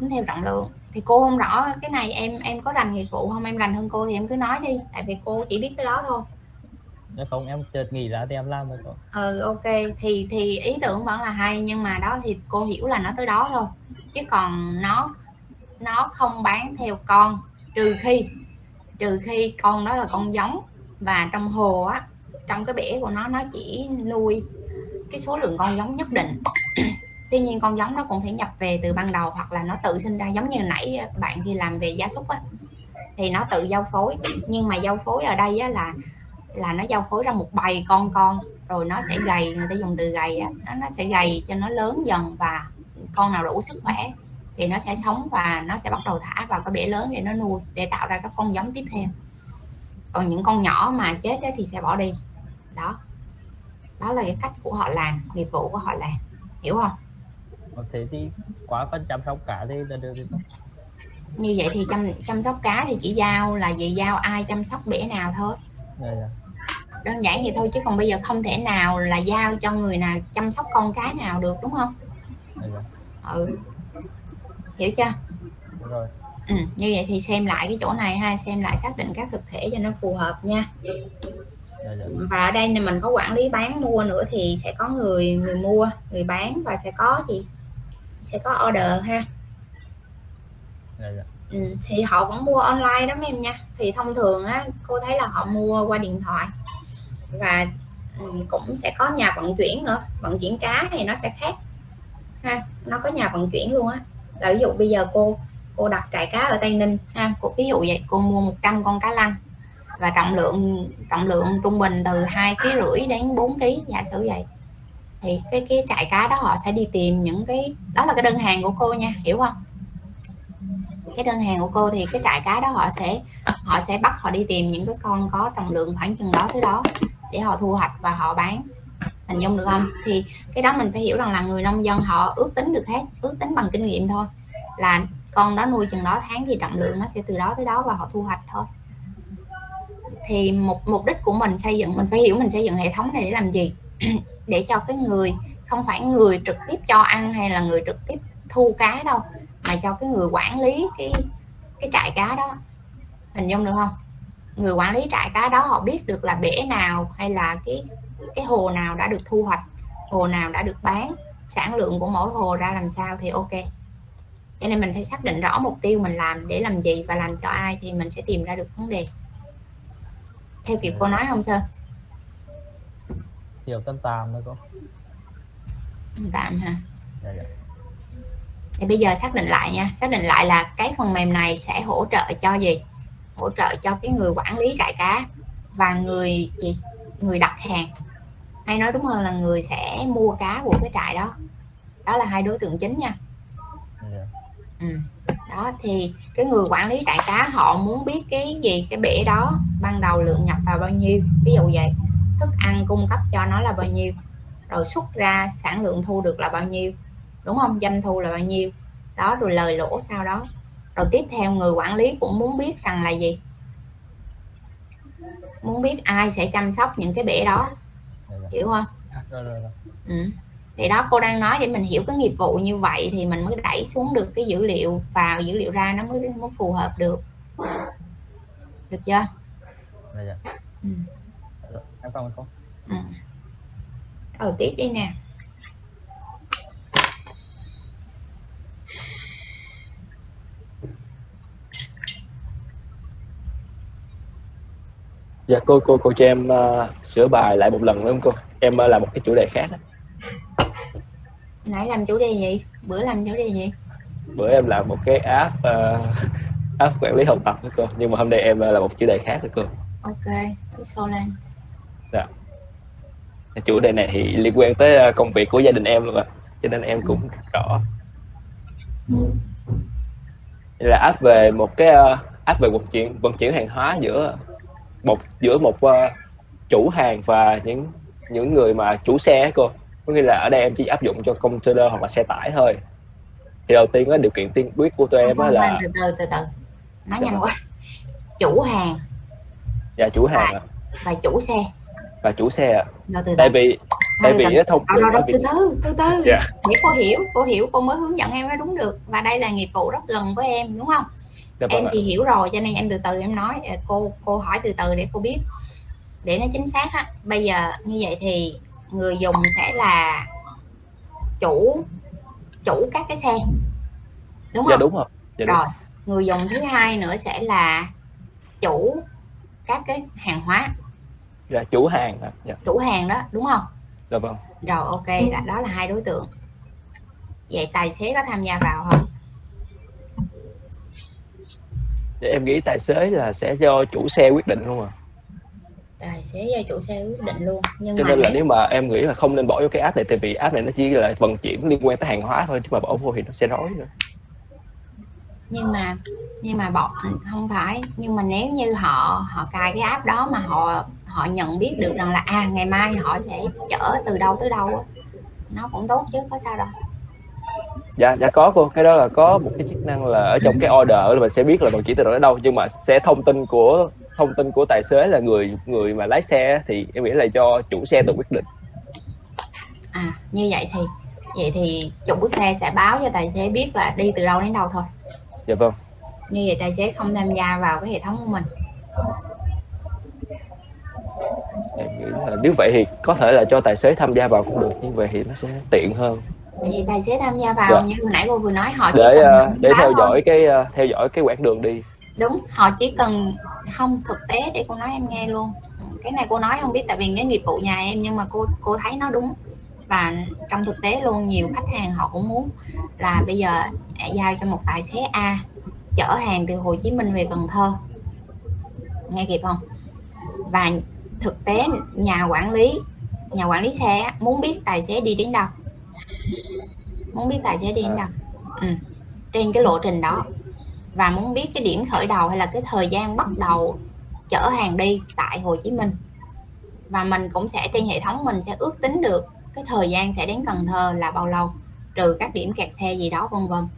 A: tính theo trọng lượng. Thì cô không rõ cái này em em có rành nghiệp vụ không? Em rành hơn cô thì em cứ nói đi tại vì cô chỉ biết tới đó thôi.
J: Nếu không, em chợt nghĩ ra thì em làm rồi cô.
A: ừ ok. Thì thì ý tưởng vẫn là hay, nhưng mà đó thì cô hiểu là nó tới đó thôi. Chứ còn nó nó không bán theo con, trừ khi trừ khi con đó là con giống. Và trong hồ á, trong cái bể của nó nó chỉ nuôi cái số lượng con giống nhất định. Tuy nhiên con giống nó cũng thể nhập về từ ban đầu, hoặc là nó tự sinh ra giống như nãy bạn khi làm về gia súc á. Thì nó tự giao phối. Nhưng mà giao phối ở đây á là là nó giao phối ra một bầy con con rồi nó sẽ gầy người ta dùng từ gầy á nó, nó sẽ gầy cho nó lớn dần và con nào đủ sức khỏe thì nó sẽ sống và nó sẽ bắt đầu thả vào cái bể lớn để nó nuôi để tạo ra các con giống tiếp theo. Còn những con nhỏ mà chết thì sẽ bỏ đi. Đó. Đó là cái cách của họ làm nghiệp vụ của họ làm. Hiểu không?
J: Thế thì quá phần chăm sóc cả thì là được
A: như vậy thì chăm chăm sóc cá thì chỉ giao là về giao ai chăm sóc bể nào thôi.
J: Dạ, dạ.
A: Đơn giản vậy thôi chứ còn bây giờ không thể nào là giao cho người nào chăm sóc con cái nào được đúng không? Ừ. Hiểu chưa?
J: Đúng rồi.
A: ừ, như vậy thì xem lại cái chỗ này ha xem lại xác định các thực thể cho nó phù hợp nha.
J: Dạ, dạ.
A: và ở đây này mình có quản lý bán mua nữa thì sẽ có người người mua người bán và sẽ có gì? Sẽ có order ha.
J: Dạ,
A: ừ, thì họ vẫn mua online đó mấy em nha. Thì thông thường á cô thấy là họ mua qua điện thoại và ừ, cũng sẽ có nhà vận chuyển nữa. Vận chuyển cá thì nó sẽ khác. Ha, nó có nhà vận chuyển luôn á. Là ví dụ bây giờ cô cô đặt trại cá ở tây ninh, ha, cô, ví dụ vậy, cô mua 100 con cá lăng và trọng lượng trọng lượng trung bình từ hai ký rưỡi đến 4 kg giả sử vậy, thì cái cái trại cá đó họ sẽ đi tìm những cái, đó là cái đơn hàng của cô nha, hiểu không? Cái đơn hàng của cô thì cái trại cá đó họ sẽ họ sẽ bắt họ đi tìm những cái con có trọng lượng khoảng chừng đó tới đó để họ thu hoạch và họ bán. Hình dung được không? Thì cái đó mình phải hiểu rằng là người nông dân họ ước tính được hết, ước tính bằng kinh nghiệm thôi. Là con đó nuôi chừng đó tháng thì trọng lượng nó sẽ từ đó tới đó và họ thu hoạch thôi. Thì mục mục đích của mình xây dựng, mình phải hiểu mình xây dựng hệ thống này để làm gì? (clears throat) Để cho cái người, không phải người trực tiếp cho ăn hay là người trực tiếp thu cá đâu, mà cho cái người quản lý cái cái trại cá đó. Hình dung được không? Người quản lý trại cá đó họ biết được là bể nào hay là cái cái hồ nào đã được thu hoạch hồ nào đã được bán sản lượng của mỗi hồ ra làm sao thì ok. Cho nên mình phải xác định rõ mục tiêu mình làm để làm gì và làm cho ai thì mình sẽ tìm ra được vấn đề. Theo kịp cô nói không sơ
J: Hiểu tâm tàm thôi cô.
A: tạm hả?
J: Dạ, dạ.
A: thì bây giờ xác định lại nha. Xác định lại là cái phần mềm này sẽ hỗ trợ cho gì hỗ trợ cho cái người quản lý trại cá và người gì người đặt hàng. Hay nói đúng hơn là người sẽ mua cá của cái trại đó. Đó là hai đối tượng chính nha.
J: Dạ.
A: ừ. đó thì cái người quản lý trại cá họ muốn biết cái gì cái bể đó ban đầu lượng nhập vào bao nhiêu. Ví dụ vậy thức ăn cung cấp cho nó là bao nhiêu rồi xuất ra sản lượng thu được là bao nhiêu đúng không? Doanh thu là bao nhiêu đó rồi lời lỗ sau đó rồi tiếp theo người quản lý cũng muốn biết rằng là gì muốn biết ai sẽ chăm sóc những cái bể đó
J: Dạ, dạ.
A: hiểu không ừ. thì đó cô đang nói để mình hiểu cái nghiệp vụ như vậy thì mình mới đẩy xuống được cái dữ liệu vào dữ liệu ra nó mới mới phù hợp được được chưa
J: Dạ, dạ.
A: ừ.
J: Rồi, em
A: Ừ. rồi tiếp đi nè
K: Dạ cô cô cô cho em ờ, sửa bài lại một lần nữa không cô? Em uh, làm một cái chủ đề khác. á.
A: nãy làm chủ đề gì bữa làm chủ đề gì
K: Bữa em làm một cái app ờ, (laughs) app quản lý học tập đó cô, nhưng mà hôm nay em uh, làm một chủ đề khác đó cô.
A: ok cứ xô lên
K: Dạ. Chủ đề này thì liên quan tới công việc của gia đình em luôn ạ, cho nên em cũng rõ. Là app về một cái app về vận chuyển vận chuyển hàng hóa giữa một giữa một ờ, chủ hàng và những những người mà chủ xe cô. Có nghĩa là ở đây em chỉ áp dụng cho container hoặc là xe tải thôi. Thì đầu tiên á điều kiện tiên quyết của tụi em á
A: Khoan,
K: là
A: từ từ từ từ. Nói nhanh quá. Chủ hàng.
K: Dạ chủ hàng ạ,
A: và chủ xe.
K: Và chủ xe ạ.
A: rồi từ từ.
K: tại vì tại vì á, thông thường
A: rồi, từ từ từ từ.
K: Dạ.
A: để cô hiểu cô hiểu cô mới hướng dẫn em nói đúng được. Và đây là nghiệp vụ rất gần với em đúng không
K: Dạ vâng
A: em
K: ạ.
A: thì hiểu rồi cho nên em từ từ em nói Ờ, cô cô hỏi từ từ để cô biết để nó chính xác á. Bây giờ như vậy thì người dùng sẽ là chủ chủ các cái xe đúng không?
K: dạ đúng rồi dạ đúng.
A: rồi người dùng thứ hai nữa sẽ là chủ các cái hàng hóa.
K: Dạ chủ hàng dạ.
A: Chủ hàng đó đúng không?
K: Dạ vâng.
A: Rồi ok là đó là hai đối tượng. Vậy tài xế có tham gia vào không
K: Dạ, em nghĩ tài xế là sẽ do chủ xe quyết định không à
A: tài xế do chủ xe quyết định luôn nhưng
K: cho
A: mà
K: nên là
A: nếu-
K: mà em nghĩ là không nên bỏ vô cái app này tại vì app này nó chỉ là vận chuyển liên quan tới hàng hóa thôi chứ mà bỏ vô thì nó sẽ rối nữa.
A: Nhưng mà nhưng mà bọn không phải. Nhưng mà nếu như họ họ cài cái app đó mà họ họ nhận biết được rằng là à ngày mai họ sẽ chở từ đâu tới đâu nó cũng tốt chứ có sao đâu
K: dạ dạ có cô. Cái đó là có một cái chức năng là ở trong cái order là mình sẽ biết là vận chuyển từ đâu đến đâu nhưng mà sẽ thông tin của thông tin của tài xế là người người mà lái xe thì em nghĩ là do chủ xe tự quyết định.
A: À như vậy thì vậy thì chủ xe sẽ báo cho tài xế biết là đi từ đâu đến đâu thôi.
K: Dạ vâng.
A: Như vậy tài xế không tham gia vào cái hệ thống của mình.
K: Em nghĩ là nếu vậy thì có thể là cho tài xế tham gia vào cũng được như vậy thì nó sẽ tiện hơn
A: thì tài xế tham gia vào
K: Dạ.
A: như hồi nãy cô vừa nói họ chỉ
K: để
A: cần
K: ờ, để theo
A: thôi.
K: dõi cái ờ, theo dõi cái quãng đường đi.
A: Đúng họ chỉ cần không thực tế để cô nói em nghe luôn. Cái này cô nói không biết tại vì cái nghiệp vụ nhà em nhưng mà cô cô thấy nó đúng. Và trong thực tế luôn nhiều khách hàng họ cũng muốn là bây giờ giao cho một tài xế A chở hàng từ Hồ Chí Minh về Cần Thơ. Nghe kịp không? Và thực tế nhà quản lý nhà quản lý xe muốn biết tài xế đi đến đâu muốn biết tài xế đi đến đâu? Ừ. trên cái lộ trình đó. Và muốn biết cái điểm khởi đầu hay là cái thời gian bắt đầu chở hàng đi tại Hồ Chí Minh. Và mình cũng sẽ trên hệ thống mình sẽ ước tính được cái thời gian sẽ đến Cần Thơ là bao lâu trừ các điểm kẹt xe gì đó vân vân.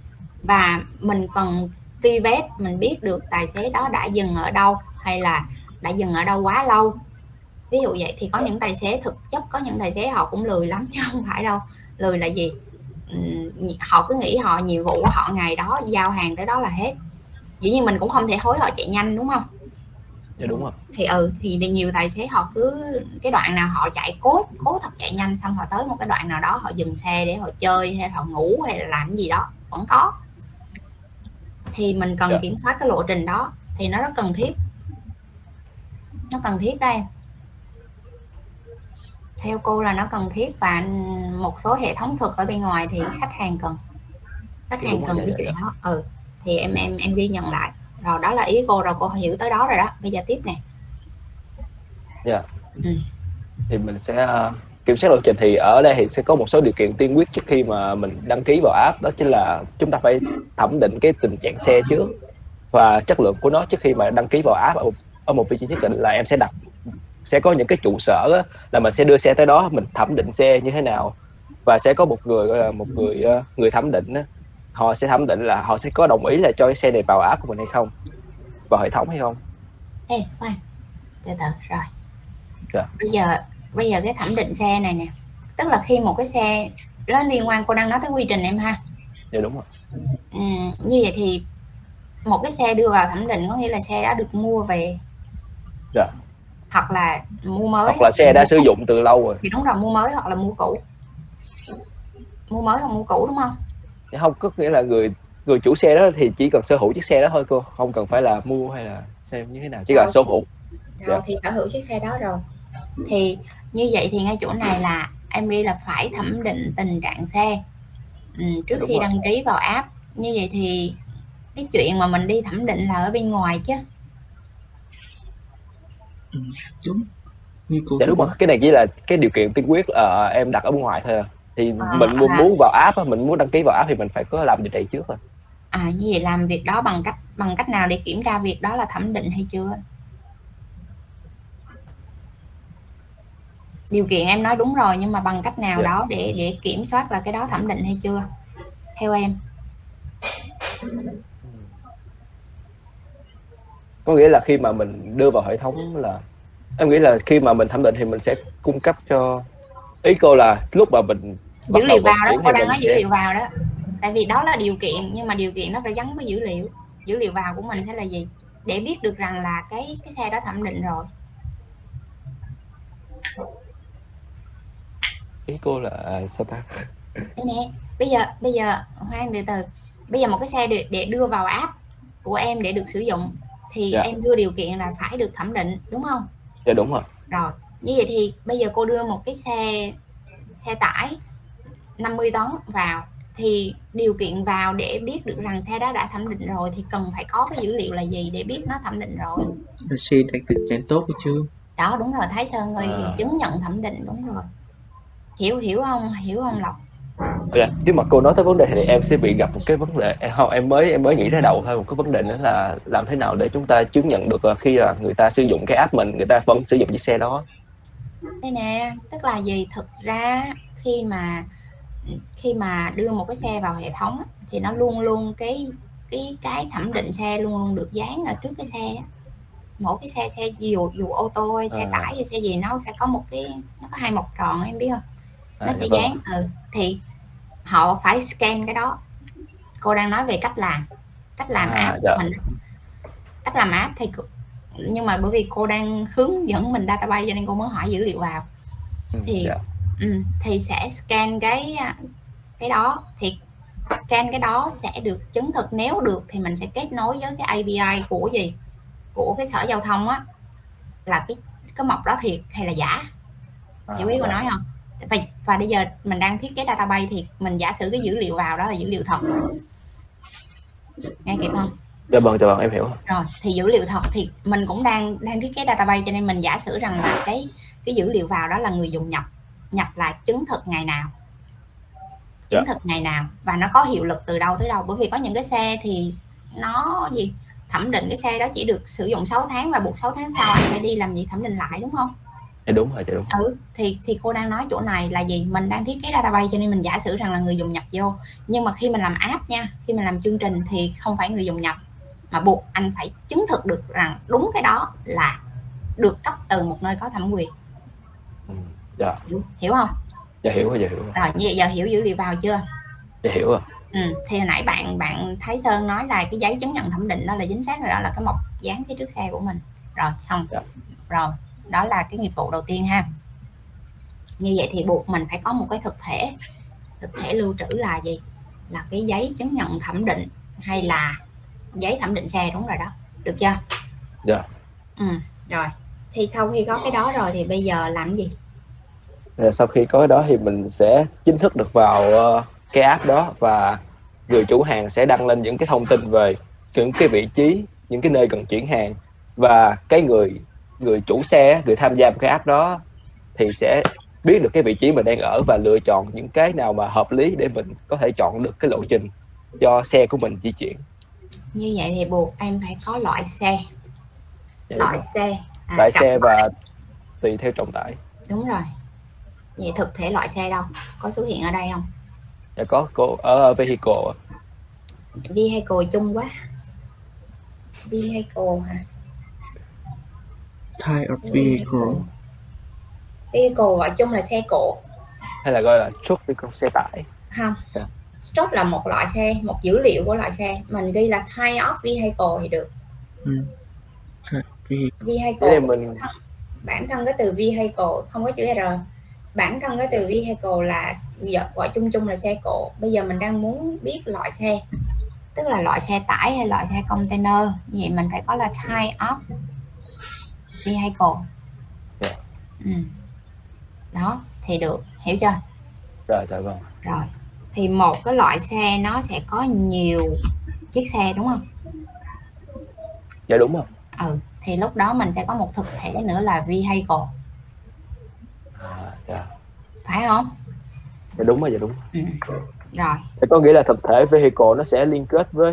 A: Và mình cần truy vết mình biết được tài xế đó đã dừng ở đâu hay là đã dừng ở đâu quá lâu. Ví dụ vậy thì có những tài xế thực chất có những tài xế họ cũng lười lắm chứ không phải đâu lười là gì? Ừm, họ cứ nghĩ họ nhiệm vụ của họ ngày đó giao hàng tới đó là hết. Dĩ nhiên mình cũng không thể hối họ chạy nhanh đúng không?
K: Dạ đúng rồi.
A: Thì ừ thì nhiều tài xế họ cứ cái đoạn nào họ chạy cố cố thật chạy nhanh xong họ tới một cái đoạn nào đó họ dừng xe để họ chơi hay họ ngủ hay là làm gì đó vẫn có. Thì mình cần
K: Dạ.
A: kiểm soát cái lộ trình đó thì nó rất cần thiết. Nó cần thiết đây theo cô là nó cần thiết và một số hệ thống thực ở bên ngoài thì khách hàng cần. Khách
K: Dạ,
A: hàng cần cái
K: dạ,
A: chuyện
K: dạ.
A: đó. Ừ thì em em em ghi nhận lại. Rồi đó là ý cô rồi cô hiểu tới đó rồi đó. Bây giờ tiếp nè.
K: Dạ.
A: Ừ.
K: Thì mình sẽ ờ, kiểm soát lộ trình thì ở đây thì sẽ có một số điều kiện tiên quyết trước khi mà mình đăng ký vào app đó chính là chúng ta phải thẩm định cái tình trạng xe trước và chất lượng của nó trước khi mà đăng ký vào app. Ở một, ở một vị trí nhất định là em sẽ đặt sẽ có những cái trụ sở á, là mình sẽ đưa xe tới đó mình thẩm định xe như thế nào. Và sẽ có một người gọi là một người ờ, người thẩm định á, họ sẽ thẩm định là họ sẽ có đồng ý là cho cái xe này vào app của mình hay không vào hệ thống hay không.
A: Ê khoan từ từ rồi.
K: Dạ.
A: bây giờ bây giờ cái thẩm định xe này nè tức là khi một cái xe nó liên quan cô đang nói tới quy trình em ha?
K: Dạ đúng rồi.
A: Ừ, như vậy thì một cái xe đưa vào thẩm định có nghĩa là xe đã được mua về.
K: Dạ.
A: Hoặc là mua mới.
K: Hoặc là xe đã sử dụng từ lâu rồi.
A: Thì đúng rồi mua mới hoặc là mua cũ. Mua mới hoặc mua cũ đúng không?
K: Dạ không có nghĩa là người người chủ xe đó thì chỉ cần sở hữu chiếc xe đó thôi cô. Không cần phải là mua hay là xem như thế nào chỉ cần sở hữu.
A: Rồi
K: Dạ.
A: thì sở hữu chiếc xe đó rồi. Thì như vậy thì ngay chỗ này là em nghĩ là phải thẩm định tình trạng xe ừ, trước
K: Đúng
A: khi
K: rồi.
A: đăng ký vào app. Như vậy thì cái chuyện mà mình đi thẩm định là ở bên ngoài chứ
L: đúng như cô
K: dạ đúng rồi cái này chỉ là cái điều kiện tiên quyết là em đặt ở bên ngoài thôi à. thì
A: À,
K: mình muốn
A: à.
K: muốn vào app á, mình muốn đăng ký vào app thì mình phải có làm điều này trước rồi
A: à như vậy làm việc đó bằng cách bằng cách nào để kiểm tra việc đó là thẩm định hay chưa điều kiện em nói đúng rồi nhưng mà bằng cách nào
K: Dạ.
A: đó để để kiểm soát là cái đó thẩm định hay chưa theo em
K: có nghĩa là khi mà mình đưa vào hệ thống là em nghĩ là khi mà mình thẩm định thì mình sẽ cung cấp cho ý cô là lúc mà mình
A: dữ liệu vào đó cô đang nói dữ liệu vào đó. Tại vì đó là điều kiện nhưng mà điều kiện nó phải gắn với dữ liệu. Dữ liệu vào của mình sẽ là gì? Để biết được rằng là cái cái xe đó thẩm định rồi.
K: Ý cô là à, sao ta?
A: Đây nè bây giờ bây giờ khoan từ từ. Bây giờ một cái xe để, để đưa vào app của em để được sử dụng thì
K: Dạ.
A: em đưa điều kiện là phải được thẩm định đúng không?
K: Dạ đúng rồi.
A: Rồi như vậy thì bây giờ cô đưa một cái xe xe tải 50 tấn vào thì điều kiện vào để biết được rằng xe đó đã thẩm định rồi thì cần phải có cái dữ liệu là gì để biết nó thẩm định rồi?
L: Xe đạt thực trạng tốt hay chưa
A: đó đúng rồi Thái Sơn ơi
K: À.
A: chứng nhận thẩm định đúng rồi. Hiểu hiểu không? Hiểu không Lộc
K: Dạ, nếu mà cô nói tới vấn đề thì em sẽ bị gặp một cái vấn đề em không em mới em mới nghĩ ra đầu thôi một cái vấn đề nữa là làm thế nào để chúng ta chứng nhận được là khi là người ta sử dụng cái app mình người ta vẫn sử dụng chiếc xe đó
A: đây nè tức là gì thực ra khi mà khi mà đưa một cái xe vào hệ thống thì nó luôn luôn cái cái cái thẩm định xe luôn luôn được dán ở trước cái xe mỗi cái xe xe dù dù ô tô hay xe
K: À.
A: tải hay xe gì nó sẽ có một cái nó có hai mộc tròn em biết không
K: À,
A: nó
K: dạ
A: sẽ
K: vâng.
A: dán ừ thì họ phải scan cái đó. Cô đang nói về cách làm cách làm
K: À,
A: app của
K: dạ.
A: mình. Cách làm app thì cô- nhưng mà bởi vì cô đang hướng dẫn mình database cho nên cô mới hỏi dữ liệu vào. Thì
K: dạ.
A: ừ, thì sẽ scan cái cái đó. Thì scan cái đó sẽ được chứng thực. Nếu được thì mình sẽ kết nối với cái API của gì? Của cái sở giao thông á. Là cái cái mộc đó thiệt hay là giả?
K: À,
A: hiểu ý cô
K: dạ.
A: nói không và, và bây giờ mình đang thiết kế database thì mình giả sử cái dữ liệu vào đó là dữ liệu thật. Nghe kịp không?
K: Dạ vâng dạ vâng em hiểu.
A: Rồi thì dữ liệu thật thì mình cũng đang đang thiết kế database cho nên mình giả sử rằng là cái cái dữ liệu vào đó là người dùng nhập nhập là chứng thực ngày nào. Chứng
K: Dạ.
A: thực ngày nào. Và nó có hiệu lực từ đâu tới đâu. Bởi vì có những cái xe thì nó gì? Thẩm định cái xe đó chỉ được sử dụng 6 tháng và buộc 6 tháng sau anh phải đi làm gì thẩm định lại đúng không
K: dạ đúng rồi dạ đúng.
A: Ừ thì thì cô đang nói chỗ này là gì? Mình đang thiết kế database cho nên mình giả sử rằng là người dùng nhập vô. Nhưng mà khi mình làm app nha khi mình làm chương trình thì không phải người dùng nhập mà buộc anh phải chứng thực được rằng đúng cái đó là được cấp từ một nơi có thẩm quyền.
K: Dạ.
A: Hiểu, hiểu không?
K: Dạ hiểu rồi dạ hiểu rồi.
A: Rồi như vậy giờ hiểu dữ liệu vào chưa?
K: Dạ hiểu rồi.
A: Ừ. thì hồi nãy bạn bạn Thái Sơn nói là cái giấy chứng nhận thẩm định đó là chính xác rồi đó là cái mộc dán phía trước xe của mình. Rồi xong.
K: Dạ.
A: rồi đó là cái nghiệp vụ đầu tiên ha. Như vậy thì buộc mình phải có một cái thực thể. Thực thể lưu trữ là gì? Là cái giấy chứng nhận thẩm định hay là giấy thẩm định xe đúng rồi đó. Được chưa?
K: Dạ.
A: Ừ. rồi. Thì sau khi có cái đó rồi thì bây giờ làm gì?
K: Rồi sau khi có cái đó thì mình sẽ chính thức được vào ờ, cái app đó và người chủ hàng sẽ đăng lên những cái thông tin về những cái vị trí những cái nơi cần chuyển hàng và cái người người chủ xe người tham gia vào cái app đó thì sẽ biết được cái vị trí mình đang ở và lựa chọn những cái nào mà hợp lý để mình có thể chọn được cái lộ trình cho xe của mình di chuyển.
A: Như vậy thì buộc em phải có loại xe.
K: Dạ,
A: loại
K: đúng
A: xe. À,
K: loại xe và tùy theo trọng tải.
A: Đúng rồi. Vậy thực thể loại xe đâu? Có xuất hiện ở đây không?
K: Dạ có. Có ở vehicle ạ.
A: vehicle chung quá. Vehicle hả
L: Type of vehicle.
A: vehicle gọi chung là xe cộ.
K: Hay là gọi là truck vehicle xe tải?
A: Không.
K: Dạ.
A: stock là một loại xe một dữ liệu của loại xe. Mình ghi là type of vehicle thì được.
L: Ừ. Vehicle.
K: mình
A: bản thân cái từ vehicle không có chữ r. Bản thân cái từ vehicle là giờ gọi chung chung là xe cộ. Bây giờ mình đang muốn biết loại xe. Tức là loại xe tải hay loại xe container. Như vậy mình phải có là type of vehicle
K: Dạ.
A: ừ. đó thì được. Hiểu chưa?
K: Rồi dạ vâng.
A: Rồi. Thì một cái loại xe nó sẽ có nhiều chiếc xe đúng không?
K: Dạ đúng rồi.
A: Ừ thì lúc đó mình sẽ có một thực thể nữa là vehicle.
K: À, dạ.
A: phải không?
K: Dạ đúng rồi dạ đúng.
A: Ừ. rồi.
K: Thì có nghĩa là thực thể vehicle nó sẽ liên kết với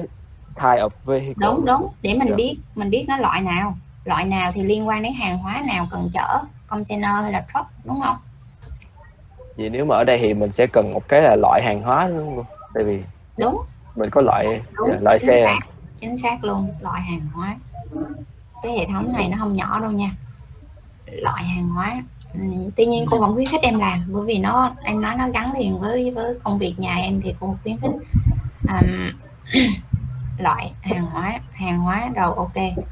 K: type of vehicle.
A: Đúng đúng. Để mình
K: Dạ.
A: biết mình biết nó loại nào loại nào thì liên quan đến hàng hóa nào cần chở? Container hay là truck đúng không?
K: Vậy nếu mà ở đây thì mình sẽ cần một cái là loại hàng hóa đúng không tại vì
A: đúng.
K: mình có loại
A: đúng
K: dạ, loại
A: chính
K: xe.
A: xác, chính xác luôn loại hàng hóa. Cái hệ thống này nó không nhỏ đâu nha. Loại hàng hóa. Ừ, tuy nhiên cô vẫn khuyến khích em làm bởi vì nó em nói nó gắn liền với với công việc nhà em thì cô khuyến khích. Ừm, (clears throat) loại hàng hóa hàng hóa rồi ok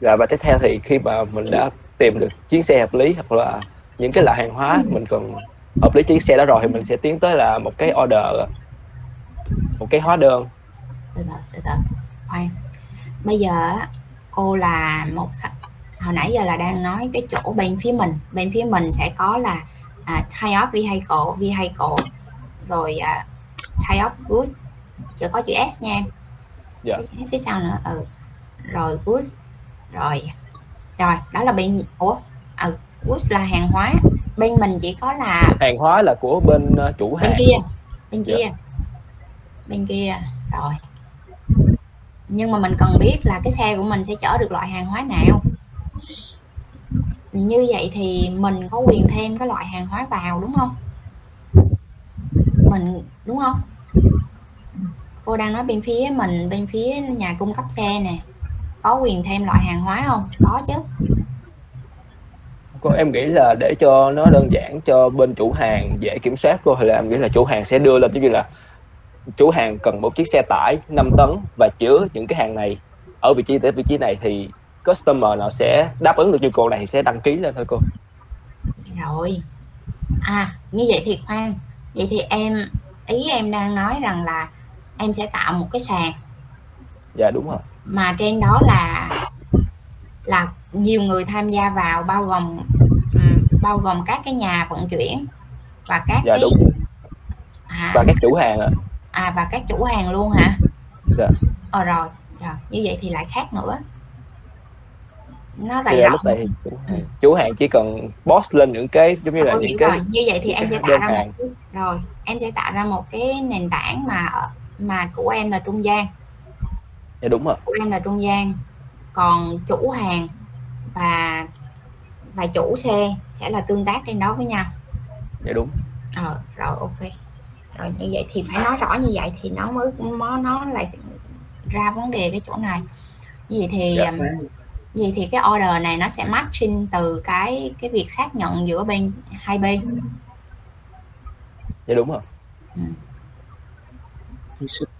K: Rồi và tiếp theo thì khi mà mình đã tìm được chuyến xe hợp lý hoặc là những cái loại hàng hóa mình cần hợp lý chuyến xe đó rồi thì mình sẽ tiến tới là một cái order một cái hóa đơn.
A: Từ từ từ từ. Khoan. Bây giờ cô là một hồi nãy giờ là đang nói cái chỗ bên phía mình. Bên phía mình sẽ có là à, type of vehicle vehicle. Rồi à, type of goods. Chưa có chữ S nha.
K: Dạ.
A: Phía sau nữa ừ. Rồi goods rồi. Rồi đó là bên ủa ừ, goods là hàng hóa. Bên mình chỉ có là
K: hàng hóa là của bên ờ, chủ
A: bên
K: hàng.
A: kia bên
K: Dạ.
A: kia. Bên kia rồi. Nhưng mà mình cần biết là cái xe của mình sẽ chở được loại hàng hóa nào. Như vậy thì mình có quyền thêm cái loại hàng hóa vào đúng không? Mình đúng không? Cô đang nói bên phía mình bên phía nhà cung cấp xe nè có quyền thêm loại hàng hóa không? Có chứ.
K: Cô em nghĩ là để cho nó đơn giản cho bên chủ hàng dễ kiểm soát cô thì là em nghĩ là chủ hàng sẽ đưa lên giống như là chủ hàng cần một chiếc xe tải 5 tấn và chứa những cái hàng này ở vị trí tới vị trí này thì customer nào sẽ đáp ứng được nhu cầu này thì sẽ đăng ký lên thôi cô.
A: Rồi. À như vậy thì khoan. Vậy thì em ý em đang nói rằng là em sẽ tạo một cái sàn.
K: Dạ đúng rồi
A: mà trên đó là là nhiều người tham gia vào bao gồm ừm, bao gồm các cái nhà vận chuyển và các
K: dạ
A: cái
K: đúng.
A: À,
K: và các chủ hàng ạ.
A: À và các chủ hàng luôn hả?
K: Dạ.
A: Ờ rồi rồi. Như vậy thì lại khác nữa. Nó lại
K: là
A: rộng
K: lúc này chủ hàng, chủ hàng chỉ cần post lên những cái giống như là
A: Cô
K: những cái
A: rồi. Như vậy thì em sẽ tạo ra một
K: hàng.
A: cái, rồi em sẽ tạo ra một cái nền tảng mà mà của em là trung gian
K: dạ đúng rồi.
A: Em là trung gian còn chủ hàng và và chủ xe sẽ là tương tác trên đó với nhau.
K: Dạ đúng.
A: Ờ, rồi ok. Rồi như vậy thì phải nói rõ như vậy thì nó mới nó nó lại ra vấn đề cái chỗ này. Vậy thì
K: Dạ.
A: um, vậy thì cái order này nó sẽ matching từ cái cái việc xác nhận giữa bên hai bên.
K: Dạ đúng rồi.
A: Ừ.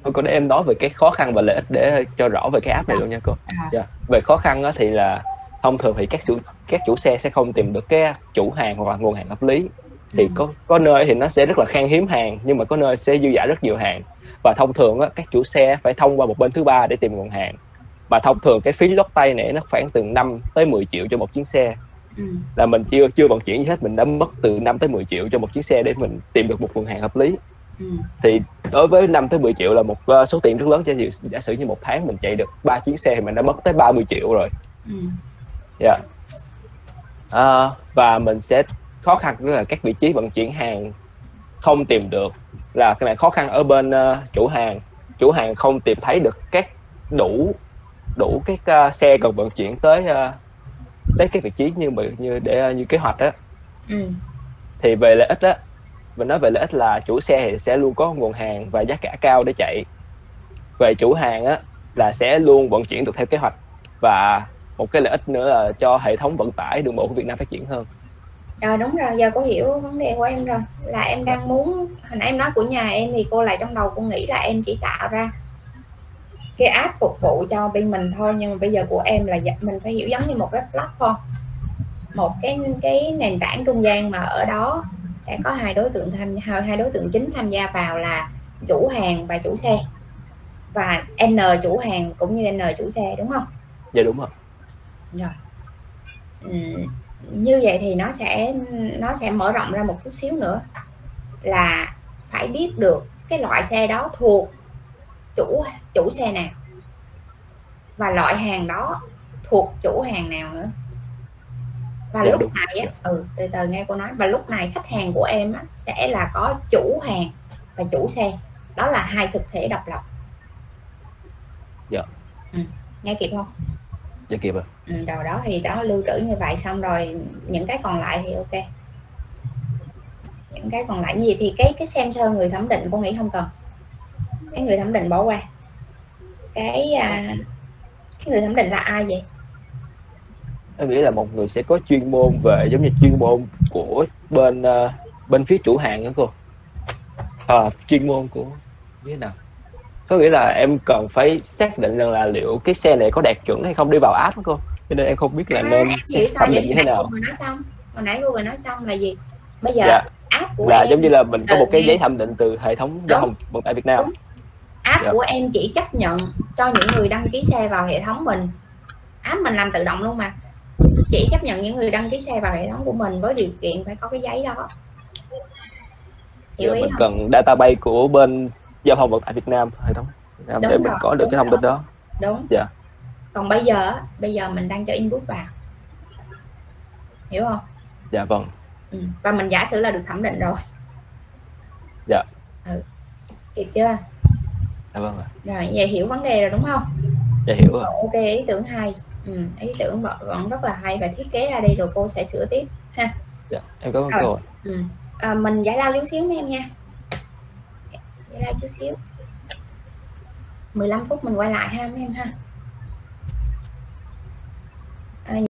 K: Thôi cô để em nói về cái khó khăn và lợi ích để cho rõ về cái app này luôn nha cô.
A: À.
K: Dạ. Về khó khăn á, thì là thông thường thì các chủ các chủ xe sẽ không tìm được cái chủ hàng hoặc là nguồn hàng hợp lý. Thì
A: Ừ.
K: có có nơi thì nó sẽ rất là khan hiếm hàng nhưng mà có nơi sẽ dư dả rất nhiều hàng. Và thông thường á, các chủ xe phải thông qua một bên thứ ba để tìm nguồn hàng. Mà thông thường cái phí lót tay này nó khoảng từ 5 tới 10 triệu cho một chuyến xe.
A: Ừ.
K: Là mình chưa chưa vận chuyển gì hết mình đã mất từ 5 tới 10 triệu cho một chiếc xe để mình tìm được một nguồn hàng hợp lý
A: Ừ.
K: thì đối với 5 tới 10 triệu là một ờ, số tiền rất lớn cho dù giả sử như một tháng mình chạy được ba chuyến xe thì mình đã mất tới 30 triệu rồi
A: ừ.
K: dạ Ờ, và mình sẽ khó khăn với là các vị trí vận chuyển hàng không tìm được là cái này khó khăn ở bên ờ, chủ hàng chủ hàng không tìm thấy được các đủ đủ cái ờ, xe cần vận chuyển tới ờ, tới cái vị trí như như để như kế hoạch á
A: Ừ.
K: thì về lợi ích á mình nói về lợi ích là chủ xe thì sẽ luôn có nguồn hàng và giá cả cao để chạy. Về chủ hàng á là sẽ luôn vận chuyển được theo kế hoạch. Và một cái lợi ích nữa là cho hệ thống vận tải đường bộ của Việt Nam phát triển hơn.
A: Ờ đúng rồi, giờ cô hiểu vấn đề của em rồi. Là em đang muốn, hồi nãy em nói của nhà em thì cô lại trong đầu cô nghĩ là em chỉ tạo ra cái app phục vụ cho bên mình thôi Nhưng mà bây giờ của em là dạ, mình phải hiểu giống như một cái platform. Một cái cái nền tảng trung gian mà ở đó sẽ có hai đối tượng tham hai, hai đối tượng chính tham gia vào là chủ hàng và chủ xe. Và N chủ hàng cũng như N chủ xe đúng không?
K: dạ đúng rồi.
A: Rồi. Ừ, như vậy thì nó sẽ nó sẽ mở rộng ra một chút xíu nữa. Là phải biết được cái loại xe đó thuộc chủ chủ xe nào. Và loại hàng đó thuộc chủ hàng nào nữa và
K: Dạ,
A: lúc
K: đúng.
A: này á ừ từ từ nghe cô nói. Và lúc này khách hàng của em á, sẽ là có chủ hàng và chủ xe. Đó là hai thực thể độc lập.
K: Dạ.
A: ừ. nghe kịp không?
K: Dạ kịp rồi
A: ừ, rồi đó thì đó lưu trữ như vậy xong rồi những cái còn lại thì ok. Những cái còn lại vậy thì cái cái sensor người thẩm định cô nghĩ không cần. Cái người thẩm định bỏ qua. Cái à, cái người thẩm định là ai vậy
K: em nghĩ là một người sẽ có chuyên môn về giống như chuyên môn của bên ờ, bên phía chủ hàng đó cô. À, chuyên môn của như thế nào? Có nghĩa là em cần phải xác định rằng là liệu cái xe này có đạt chuẩn hay không đi vào app đó cô. Cho nên em không biết là
A: À,
K: nên thẩm định như thế
A: Hồi
K: nào.
A: vừa nói xong hồi nãy cô vừa nói xong là gì? Bây giờ
K: dạ.
A: app của
K: là
A: em
K: giống như là mình có một cái giấy thẩm định từ hệ thống giao thông vận tải Việt Nam.
A: Đúng. app
K: Dạ.
A: của em chỉ chấp nhận cho những người đăng ký xe vào hệ thống mình. App mình làm tự động luôn mà chỉ chấp nhận những người đăng ký xe vào hệ thống của mình với điều kiện phải có cái giấy đó. Hiểu ý
K: mình
A: không?
K: cần database của bên giao thông vận tải Việt Nam hệ thống Nam
A: Đúng
K: để mình
A: rồi,
K: có được cái thông tin đó.
A: Đúng.
K: Dạ.
A: Còn bây giờ á, bây giờ mình đang cho input vào. Hiểu không?
K: Dạ vâng.
A: Ừ. và mình giả sử là được thẩm định rồi.
K: Dạ.
A: Ừ. hiểu chưa?
K: Dạ vâng ạ.
A: rồi vậy hiểu vấn đề rồi đúng không?
K: Dạ hiểu rồi
A: ok ý tưởng hay ừ, ý tưởng vẫn, vẫn rất là hay và thiết kế ra đi rồi cô sẽ sửa tiếp ha
K: dạ em cảm ơn
A: Rồi.
K: cô ạ.
A: ừ. à, mình giải lao chút xíu mấy em nha giải lao chút xíu 15 phút mình quay lại ha mấy em ha